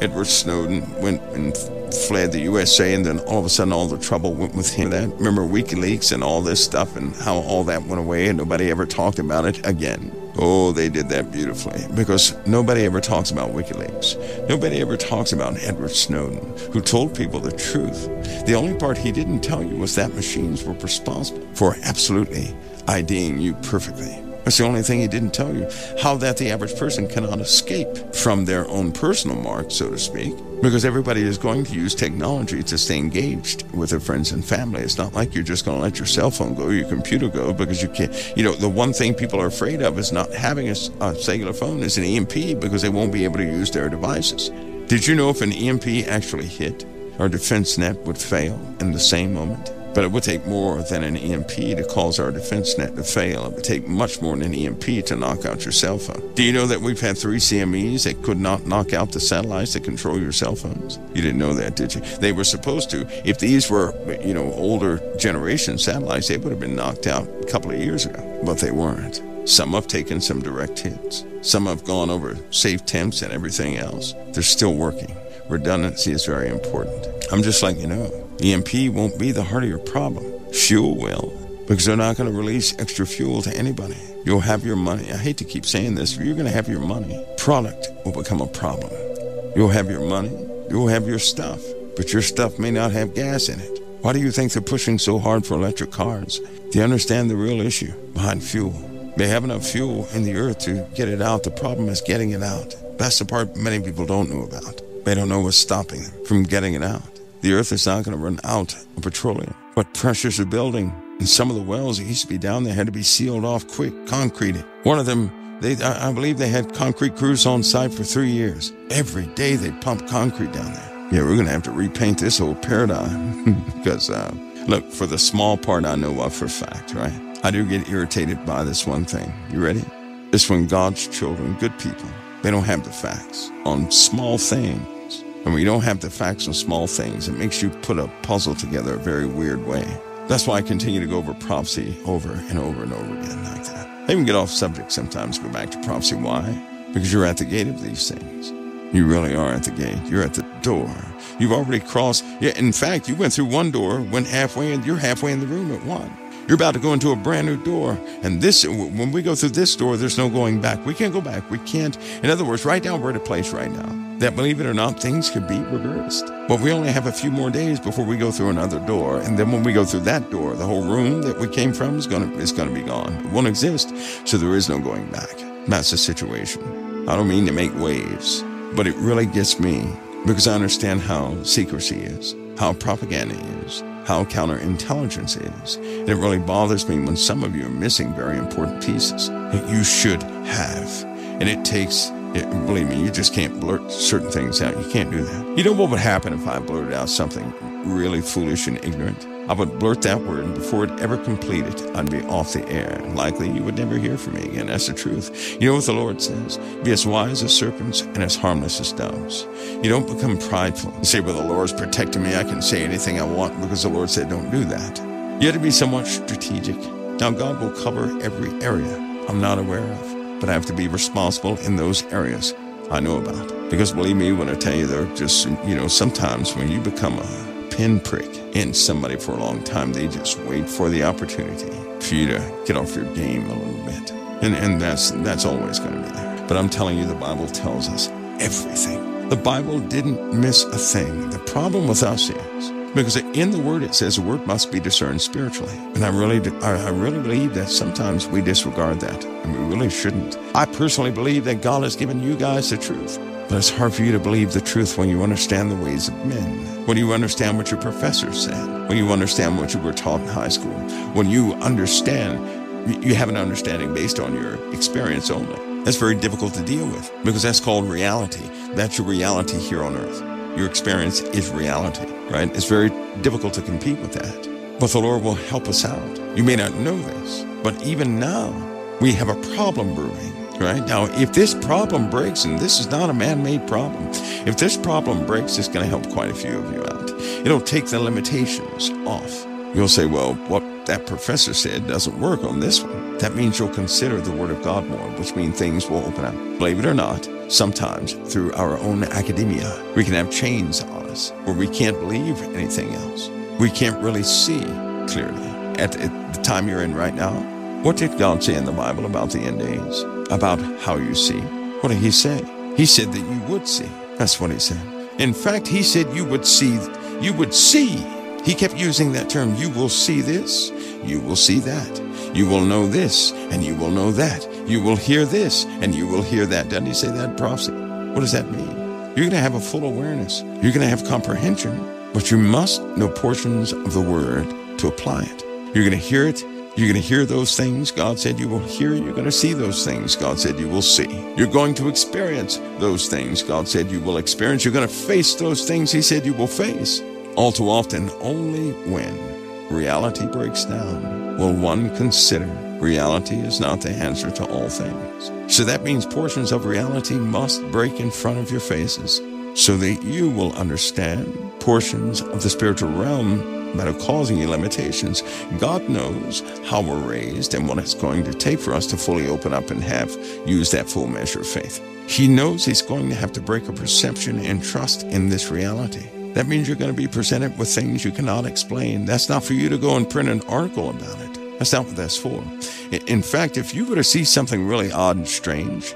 Edward Snowden went and fled the USA, and then all of a sudden all the trouble went with him. That remember WikiLeaks and all this stuff, and how all that went away, and nobody ever talked about it again. Oh, they did that beautifully because nobody ever talks about WikiLeaks. Nobody ever talks about Edward Snowden, who told people the truth. The only part he didn't tell you was that machines were responsible for absolutely IDing you perfectly. That's the only thing he didn't tell you. How that the average person cannot escape from their own personal mark, so to speak, because everybody is going to use technology to stay engaged with their friends and family. It's not like you're just going to let your cell phone go, your computer go, because you can't. You know, the one thing people are afraid of is not having a, a cellular phone is an EMP because they won't be able to use their devices. Did you know if an EMP actually hit, our defense net would fail in the same moment? But it would take more than an EMP to cause our defense net to fail. It would take much more than an EMP to knock out your cell phone. Do you know that we've had three CMEs that could not knock out the satellites that control your cell phones? You didn't know that, did you? They were supposed to. If these were, you know, older generation satellites, they would have been knocked out a couple of years ago, but they weren't. Some have taken some direct hits. Some have gone over safe temps and everything else. They're still working. Redundancy is very important. I'm just letting you know. EMP won't be the heart of your problem. Fuel will, because they're not going to release extra fuel to anybody. You'll have your money. I hate to keep saying this, but you're going to have your money. Product will become a problem. You'll have your money. You'll have your stuff, but your stuff may not have gas in it. Why do you think they're pushing so hard for electric cars? They understand the real issue behind fuel? They have enough fuel in the earth to get it out. The problem is getting it out. That's the part many people don't know about. They don't know what's stopping them from getting it out. The earth is not going to run out of petroleum. But pressures are building. And some of the wells that used to be down there had to be sealed off quick, concreted. One of them, they, I believe they had concrete crews on site for three years. Every day they pumped concrete down there. Yeah, we're going to have to repaint this whole paradigm because, uh, look, for the small part I know of for fact, right? I do get irritated by this one thing. You ready? It's when God's children, good people, they don't have the facts on small things and when you don't have the facts on small things, it makes you put a puzzle together a very weird way. That's why I continue to go over prophecy over and over and over again like that. I even get off subject sometimes, go back to prophecy. Why? Because you're at the gate of these things. You really are at the gate. You're at the door. You've already crossed. Yeah, in fact, you went through one door, went halfway, and you're halfway in the room at one. You're about to go into a brand new door. And this, when we go through this door, there's no going back. We can't go back. We can't. In other words, right now, we're at a place right now that, believe it or not, things could be reversed. But we only have a few more days before we go through another door. And then when we go through that door, the whole room that we came from is going to, is going to be gone. It won't exist. So there is no going back. That's the situation. I don't mean to make waves, but it really gets me because I understand how secrecy is, how propaganda is, how counterintelligence is. And it really bothers me when some of you are missing very important pieces that you should have. And it takes, believe me, you just can't blurt certain things out. You can't do that. You know what would happen if I blurted out something really foolish and ignorant? I would blurt that word, and before it ever completed, I'd be off the air. Likely, you would never hear from me again. That's the truth. You know what the Lord says? Be as wise as serpents and as harmless as doves. You don't become prideful. You say, well, the Lord's protecting me. I can say anything I want because the Lord said don't do that. You have to be somewhat strategic. Now, God will cover every area I'm not aware of, but I have to be responsible in those areas I know about. Because believe me when I tell you, they're just, you know, sometimes when you become a pinprick in somebody for a long time. They just wait for the opportunity for you to get off your game a little bit. And, and that's, that's always going to be there. But I'm telling you, the Bible tells us everything. The Bible didn't miss a thing. The problem with us is because in the word it says the word must be discerned spiritually. And i really i really believe that sometimes we disregard that. And we really shouldn't. I personally believe that god has given you guys the truth. But it's hard for you to believe the truth when you understand the ways of men, when you understand what your professors said, when you understand what you were taught in high school, when you understand, you have an understanding based on your experience only. That's very difficult to deal with. Because that's called reality. That's your reality here on earth. Your experience is reality, right? It's very difficult to compete with that. But the Lord will help us out. You may not know this, but even now, we have a problem brewing right? Now, if this problem breaks, and this is not a man made problem, if this problem breaks, it's going to help quite a few of you out. It'll take the limitations off. You'll say, well, what that professor said doesn't work on this one. That means you'll consider the Word of God more, which means things will open up. Believe it or not, sometimes through our own academia, we can have chains on us where we can't believe anything else. We can't really see clearly. At the time you're in right now, what did God say in the Bible about the end days? About how you see? What did He say? He said that you would see. That's what He said. In fact, He said you would see. You would see. He kept using that term. You will see this. You will see that. You will know this, and you will know that. You will hear this, and you will hear that. Doesn't he say that prophecy? What does that mean? You're going to have a full awareness. You're going to have comprehension, but you must know portions of the word to apply it. You're going to hear it. You're going to hear those things God said you will hear. You're going to see those things God said you will see. You're going to experience those things God said you will experience. You're going to face those things He said you will face. All too often, only when reality breaks down will one consider reality is not the answer to all things. So that means portions of reality must break in front of your faces so that you will understand portions of the spiritual realm that are causing you limitations. God knows how we're raised and what it's going to take for us to fully open up and have use that full measure of faith. He knows he's going to have to break a perception and trust in this reality. That means you're going to be presented with things you cannot explain. That's not for you to go and print an article about it. That's not what that's for. In fact, if you were to see something really odd and strange,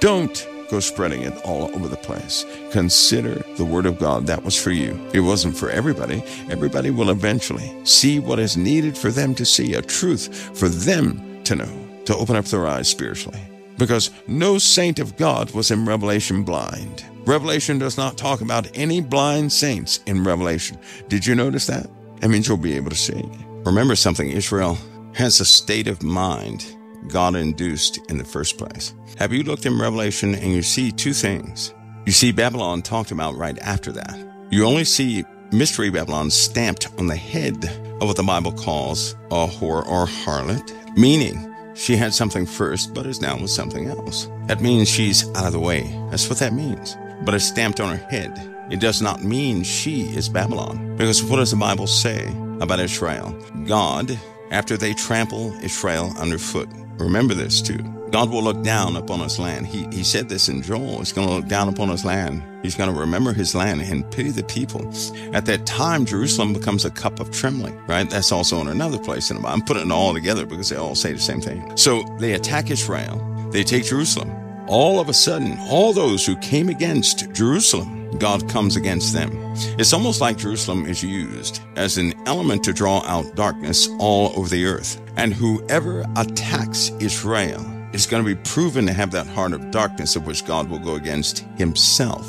don't go spreading it all over the place. Consider the Word of God. That was for you. It wasn't for everybody. Everybody will eventually see what is needed for them to see, a truth for them to know, to open up their eyes spiritually. Because no saint of God was in Revelation blind. Revelation does not talk about any blind saints in Revelation. Did you notice that? That means you'll be able to see. Remember something Israel has a state of mind God induced in the first place. Have you looked in Revelation and you see two things? You see Babylon talked about right after that. You only see Mystery Babylon stamped on the head of what the Bible calls a whore or harlot, meaning she had something first but is now with something else. That means she's out of the way. That's what that means but it's stamped on her head. It does not mean she is Babylon. Because what does the Bible say about Israel? God, after they trample Israel underfoot, remember this too. God will look down upon his land. He, he said this in Joel. He's going to look down upon his land. He's going to remember his land and pity the people. At that time, Jerusalem becomes a cup of trembling, right? That's also in another place in the Bible. I'm putting it all together because they all say the same thing. So they attack Israel. They take Jerusalem all of a sudden, all those who came against Jerusalem, God comes against them. It's almost like Jerusalem is used as an element to draw out darkness all over the earth. And whoever attacks Israel is going to be proven to have that heart of darkness of which God will go against himself.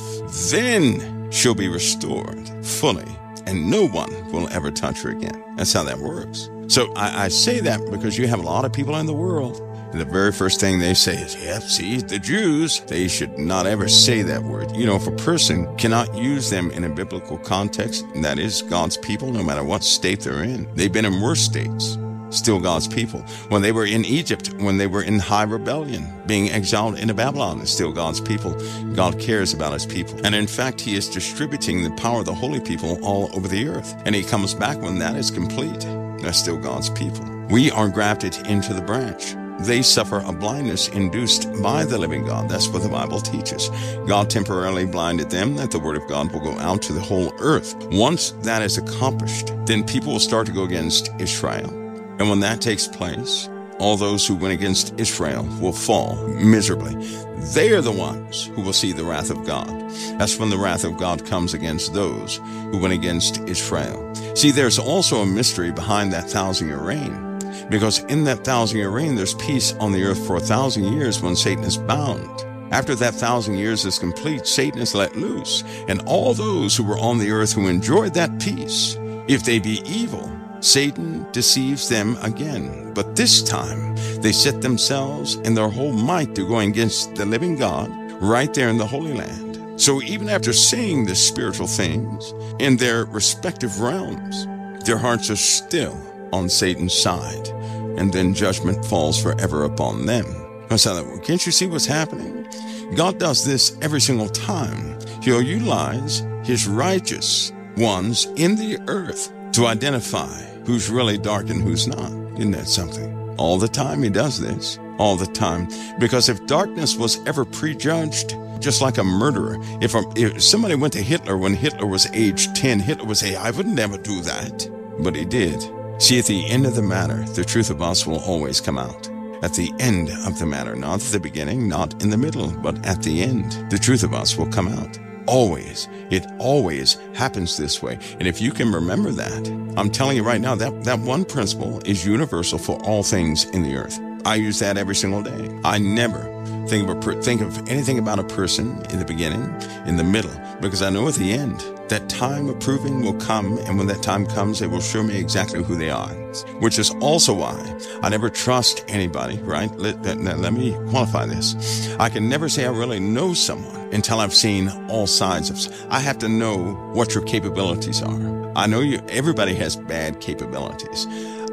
Then she'll be restored fully, and no one will ever touch her again. That's how that works. So I, I say that because you have a lot of people in the world and the very first thing they say is, yeah, see, the Jews, they should not ever say that word. You know, if a person cannot use them in a biblical context, that is God's people, no matter what state they're in, they've been in worse states still God's people. When they were in Egypt, when they were in high rebellion, being exiled into Babylon, still God's people. God cares about his people. And in fact, he is distributing the power of the holy people all over the earth. And he comes back when that is complete. That's still God's people. We are grafted into the branch they suffer a blindness induced by the living God. That's what the Bible teaches. God temporarily blinded them that the word of God will go out to the whole earth. Once that is accomplished, then people will start to go against Israel. And when that takes place, all those who went against Israel will fall miserably. They are the ones who will see the wrath of God. That's when the wrath of God comes against those who went against Israel. See, there's also a mystery behind that thousand year reign. Because in that thousand year reign, there's peace on the earth for a thousand years when Satan is bound. After that thousand years is complete, Satan is let loose, and all those who were on the earth who enjoyed that peace, if they be evil, Satan deceives them again. But this time, they set themselves and their whole might to go against the living God right there in the Holy Land. So even after seeing the spiritual things in their respective realms, their hearts are still on Satan's side, and then judgment falls forever upon them. Can't you see what's happening? God does this every single time. He'll utilize his righteous ones in the earth to identify who's really dark and who's not. Isn't that something? All the time he does this. All the time. Because if darkness was ever prejudged, just like a murderer, if, a, if somebody went to Hitler when Hitler was age 10, Hitler would say, I would never do that. But he did. See, at the end of the matter, the truth of us will always come out. At the end of the matter, not the beginning, not in the middle, but at the end, the truth of us will come out. Always. It always happens this way. And if you can remember that, I'm telling you right now, that, that one principle is universal for all things in the earth. I use that every single day. I never think of, a, think of anything about a person in the beginning, in the middle, because I know at the end that time of proving will come. And when that time comes, it will show me exactly who they are, which is also why I never trust anybody, right? Let, let, let me qualify this. I can never say I really know someone until I've seen all sides of I have to know what your capabilities are. I know you everybody has bad capabilities.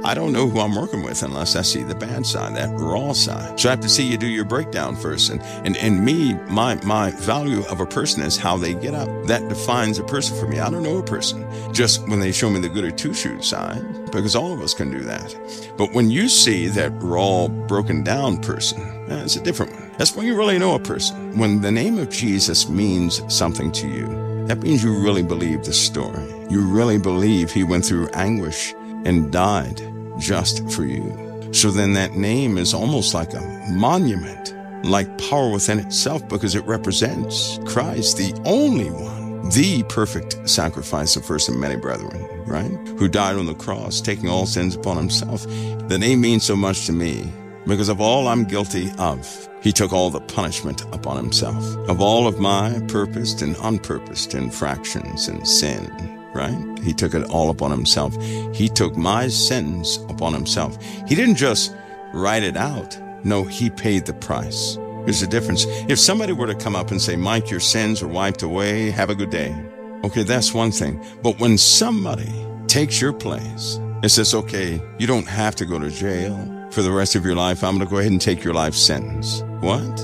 I don't know who I'm working with unless I see the bad side, that raw side. So I have to see you do your breakdown first. And, and, and me, my, my value of a person is how they get up. That defines a person for me. I don't know a person just when they show me the good or two shoot side, because all of us can do that. But when you see that raw, broken down person, Uh, it's a different one. That's when you really know a person. When the name of Jesus means something to you, that means you really believe the story. You really believe he went through anguish and died just for you. So then that name is almost like a monument, like power within itself because it represents Christ, the only one, the perfect sacrifice of first and many brethren, right? Who died on the cross, taking all sins upon himself. The name means so much to me because of all I'm guilty of. He took all the punishment upon himself of all of my purposed and unpurposed infractions and sin right? He took it all upon himself. He took my sins upon himself. He didn't just write it out. No, he paid the price. There's a difference. If somebody were to come up and say, Mike, your sins are wiped away, have a good day. Okay, that's one thing. But when somebody takes your place and says, okay, you don't have to go to jail for the rest of your life. I'm going to go ahead and take your life sentence. What?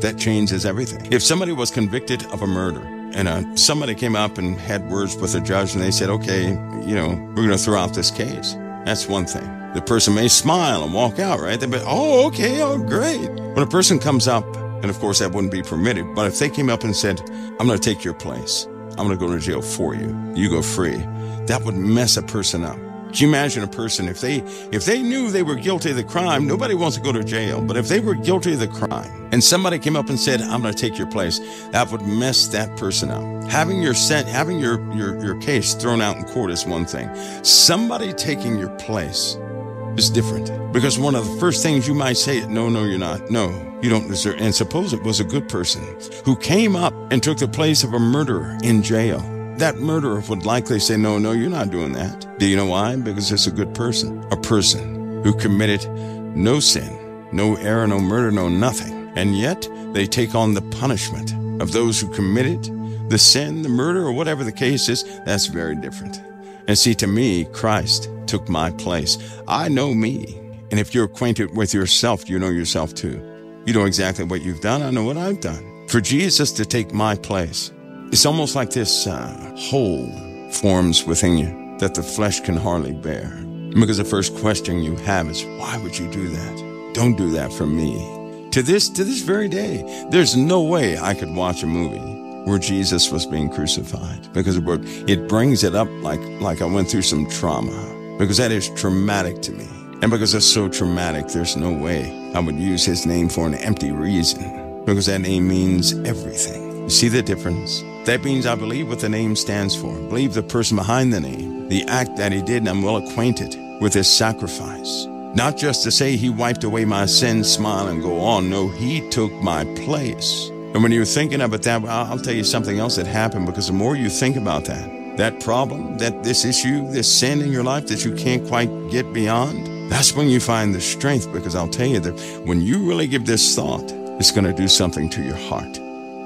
That changes everything. If somebody was convicted of a murder, and uh, somebody came up and had words with the judge and they said, okay, you know, we're going to throw out this case. That's one thing. The person may smile and walk out, right? They'd be, oh, okay, oh, great. When a person comes up, and of course that wouldn't be permitted, but if they came up and said, I'm going to take your place, I'm going to go to jail for you, you go free, that would mess a person up. Can you imagine a person if they if they knew they were guilty of the crime, nobody wants to go to jail. But if they were guilty of the crime and somebody came up and said, I'm gonna take your place, that would mess that person up. Having your sent having your your, your case thrown out in court is one thing. Somebody taking your place is different. Because one of the first things you might say, no, no, you're not. No, you don't deserve. And suppose it was a good person who came up and took the place of a murderer in jail that murderer would likely say, No, no, you're not doing that. Do you know why? Because it's a good person, a person who committed no sin, no error, no murder, no nothing. And yet they take on the punishment of those who committed the sin, the murder, or whatever the case is. That's very different. And see, to me, Christ took my place. I know me. And if you're acquainted with yourself, you know yourself too. You know exactly what you've done. I know what I've done. For Jesus to take my place, it's almost like this uh, hole forms within you that the flesh can hardly bear. Because the first question you have is, why would you do that? Don't do that for me. To this, to this very day, there's no way I could watch a movie where Jesus was being crucified because it brings it up like, like I went through some trauma because that is traumatic to me. And because it's so traumatic, there's no way I would use his name for an empty reason because that name means everything. You see the difference? That means I believe what the name stands for. Believe the person behind the name, the act that he did, and I'm well acquainted with his sacrifice. Not just to say he wiped away my sins, smile, and go on. No, he took my place. And when you're thinking about that, I'll tell you something else that happened because the more you think about that, that problem, that this issue, this sin in your life that you can't quite get beyond, that's when you find the strength because I'll tell you that when you really give this thought, it's going to do something to your heart,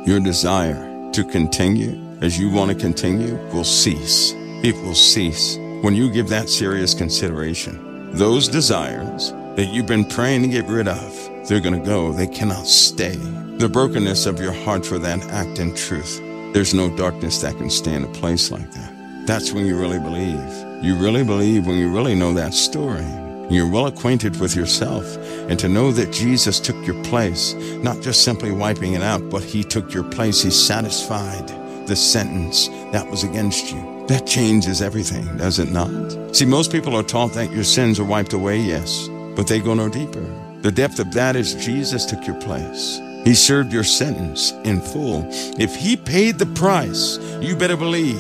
your desire, to continue as you want to continue will cease. It will cease when you give that serious consideration. Those desires that you've been praying to get rid of, they're going to go. They cannot stay. The brokenness of your heart for that act in truth. There's no darkness that can stand a place like that. That's when you really believe. You really believe when you really know that story. You're well acquainted with yourself, and to know that Jesus took your place, not just simply wiping it out, but He took your place. He satisfied the sentence that was against you. That changes everything, does it not? See, most people are taught that your sins are wiped away, yes, but they go no deeper. The depth of that is Jesus took your place. He served your sentence in full. If he paid the price, you better believe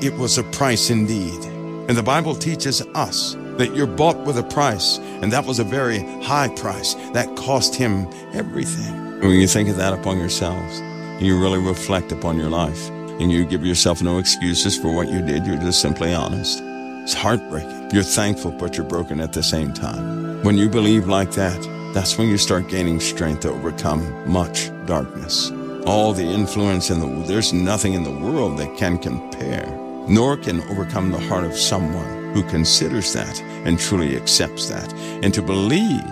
it was a price indeed. And the Bible teaches us that you're bought with a price, and that was a very high price that cost him everything. When you think of that upon yourselves, and you really reflect upon your life, and you give yourself no excuses for what you did, you're just simply honest. It's heartbreaking. You're thankful, but you're broken at the same time. When you believe like that, that's when you start gaining strength to overcome much darkness. All the influence in the there's nothing in the world that can compare, nor can overcome the heart of someone who considers that and truly accepts that. And to believe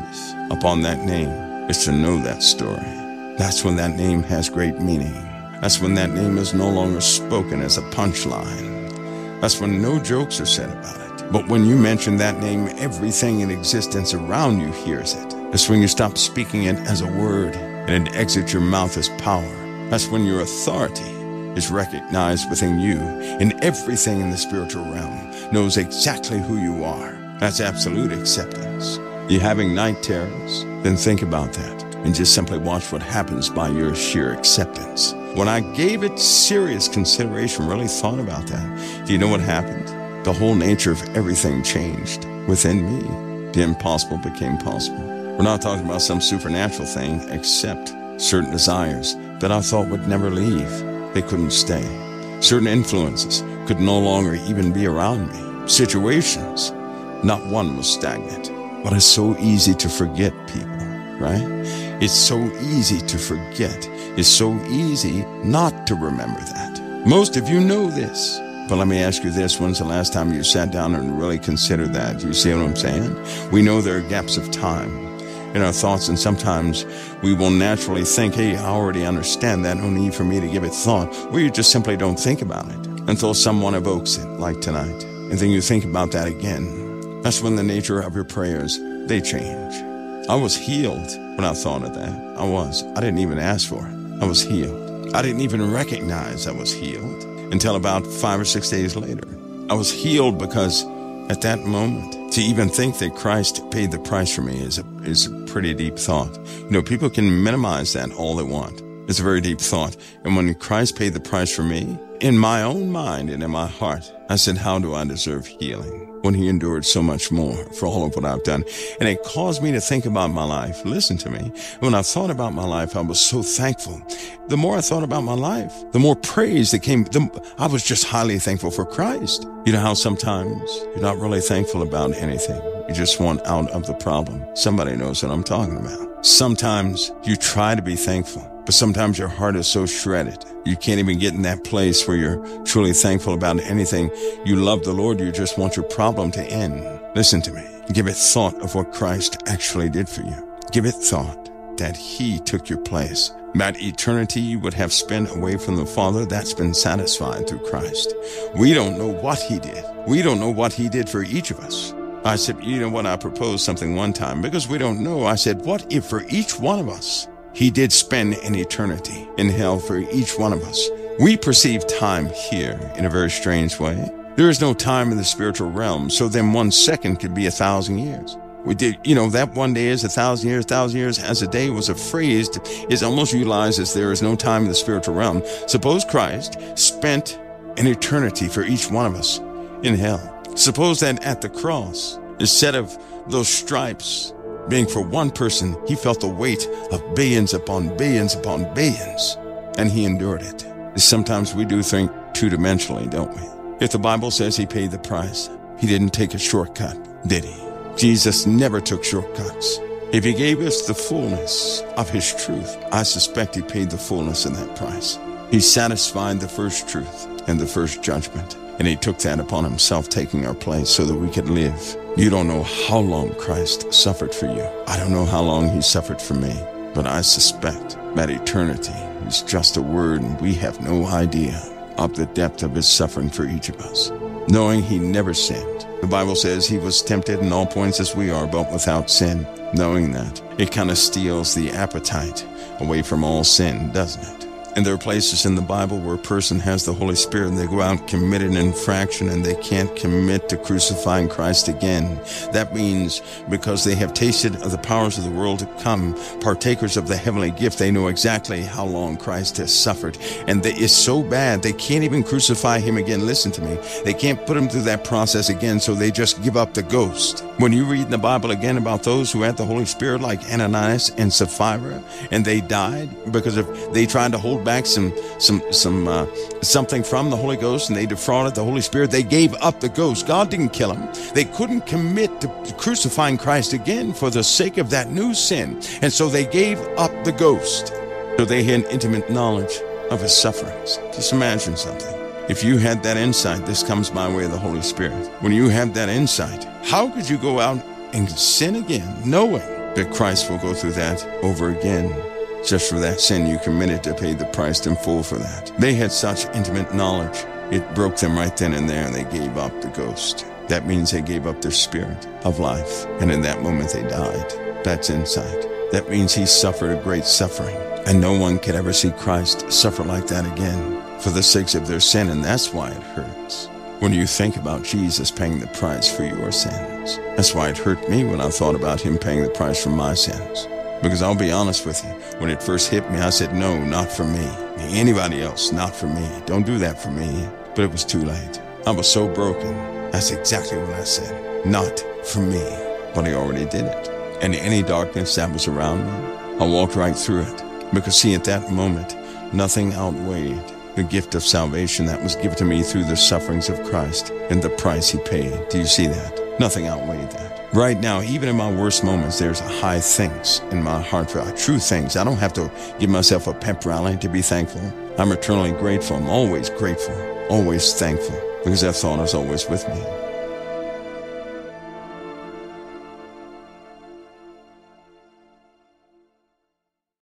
upon that name is to know that story. That's when that name has great meaning. That's when that name is no longer spoken as a punchline. That's when no jokes are said about it. But when you mention that name, everything in existence around you hears it. That's when you stop speaking it as a word and it exits your mouth as power. That's when your authority is recognized within you and everything in the spiritual realm knows exactly who you are. That's absolute acceptance. You having night terrors? Then think about that and just simply watch what happens by your sheer acceptance. When I gave it serious consideration, really thought about that, do you know what happened? The whole nature of everything changed within me. The impossible became possible. We're not talking about some supernatural thing, except certain desires that I thought would never leave. They couldn't stay. Certain influences could no longer even be around me. Situations, not one was stagnant. But it's so easy to forget people, right? It's so easy to forget. It's so easy not to remember that. Most of you know this. But let me ask you this when's the last time you sat down and really considered that? You see what I'm saying? We know there are gaps of time in our thoughts, and sometimes we will naturally think, hey, I already understand that, no need for me to give it thought. We just simply don't think about it until someone evokes it, like tonight. And then you think about that again. That's when the nature of your prayers, they change. I was healed when I thought of that. I was. I didn't even ask for it. I was healed. I didn't even recognize I was healed until about five or six days later. I was healed because at that moment, to even think that Christ paid the price for me is a, is a pretty deep thought. You know, people can minimize that all they want. It's a very deep thought. And when Christ paid the price for me, in my own mind and in my heart, I said, how do I deserve healing? When he endured so much more for all of what I've done. And it caused me to think about my life. Listen to me. When I thought about my life, I was so thankful. The more I thought about my life, the more praise that came. The, I was just highly thankful for Christ. You know how sometimes you're not really thankful about anything. You just want out of the problem. Somebody knows what I'm talking about. Sometimes you try to be thankful, but sometimes your heart is so shredded. You can't even get in that place where you're truly thankful about anything. You love the Lord. You just want your problem to end. Listen to me. Give it thought of what Christ actually did for you. Give it thought that he took your place. That eternity you would have spent away from the Father, that's been satisfied through Christ. We don't know what he did. We don't know what he did for each of us. I said, you know what? I proposed something one time because we don't know. I said, what if for each one of us, he did spend an eternity in hell for each one of us? We perceive time here in a very strange way. There is no time in the spiritual realm. So then one second could be a thousand years. We did, you know, that one day is a thousand years, thousand years as a day was a phrase is almost utilized as there is no time in the spiritual realm. Suppose Christ spent an eternity for each one of us in hell. Suppose that at the cross, instead of those stripes being for one person, he felt the weight of billions upon billions upon billions, and he endured it. Sometimes we do think two dimensionally, don't we? If the Bible says he paid the price, he didn't take a shortcut, did he? Jesus never took shortcuts. If he gave us the fullness of his truth, I suspect he paid the fullness in that price. He satisfied the first truth and the first judgment. And he took that upon himself, taking our place so that we could live. You don't know how long Christ suffered for you. I don't know how long he suffered for me, but I suspect that eternity is just a word and we have no idea of the depth of his suffering for each of us. Knowing he never sinned. The Bible says he was tempted in all points as we are, but without sin. Knowing that, it kind of steals the appetite away from all sin, doesn't it? And there are places in the Bible where a person has the Holy Spirit and they go out and commit an infraction and they can't commit to crucifying Christ again. That means because they have tasted of the powers of the world to come, partakers of the heavenly gift, they know exactly how long Christ has suffered. And they, it's so bad, they can't even crucify him again. Listen to me. They can't put him through that process again, so they just give up the ghost. When you read in the Bible again about those who had the Holy Spirit, like Ananias and Sapphira, and they died because of they tried to hold back some some some uh, something from the Holy Ghost, and they defrauded the Holy Spirit. They gave up the ghost. God didn't kill them. They couldn't commit to crucifying Christ again for the sake of that new sin, and so they gave up the ghost. So they had intimate knowledge of his sufferings. Just imagine something. If you had that insight, this comes by way of the Holy Spirit. When you have that insight, how could you go out and sin again, knowing that Christ will go through that over again? Just for that sin you committed to pay the price in full for that. They had such intimate knowledge, it broke them right then and there, and they gave up the ghost. That means they gave up their spirit of life, and in that moment they died. That's insight. That means he suffered a great suffering, and no one could ever see Christ suffer like that again for the sakes of their sin, and that's why it hurts. When you think about Jesus paying the price for your sins, that's why it hurt me when I thought about him paying the price for my sins. Because I'll be honest with you, when it first hit me, I said, No, not for me. Anybody else, not for me. Don't do that for me. But it was too late. I was so broken. That's exactly what I said. Not for me. But he already did it. And any darkness that was around me, I walked right through it. Because, see, at that moment, nothing outweighed the gift of salvation that was given to me through the sufferings of Christ and the price he paid. Do you see that? Nothing outweighed that. Right now, even in my worst moments, there's high things in my heart for true things. I don't have to give myself a pep rally to be thankful. I'm eternally grateful. I'm always grateful, always thankful, because that thought is always with me.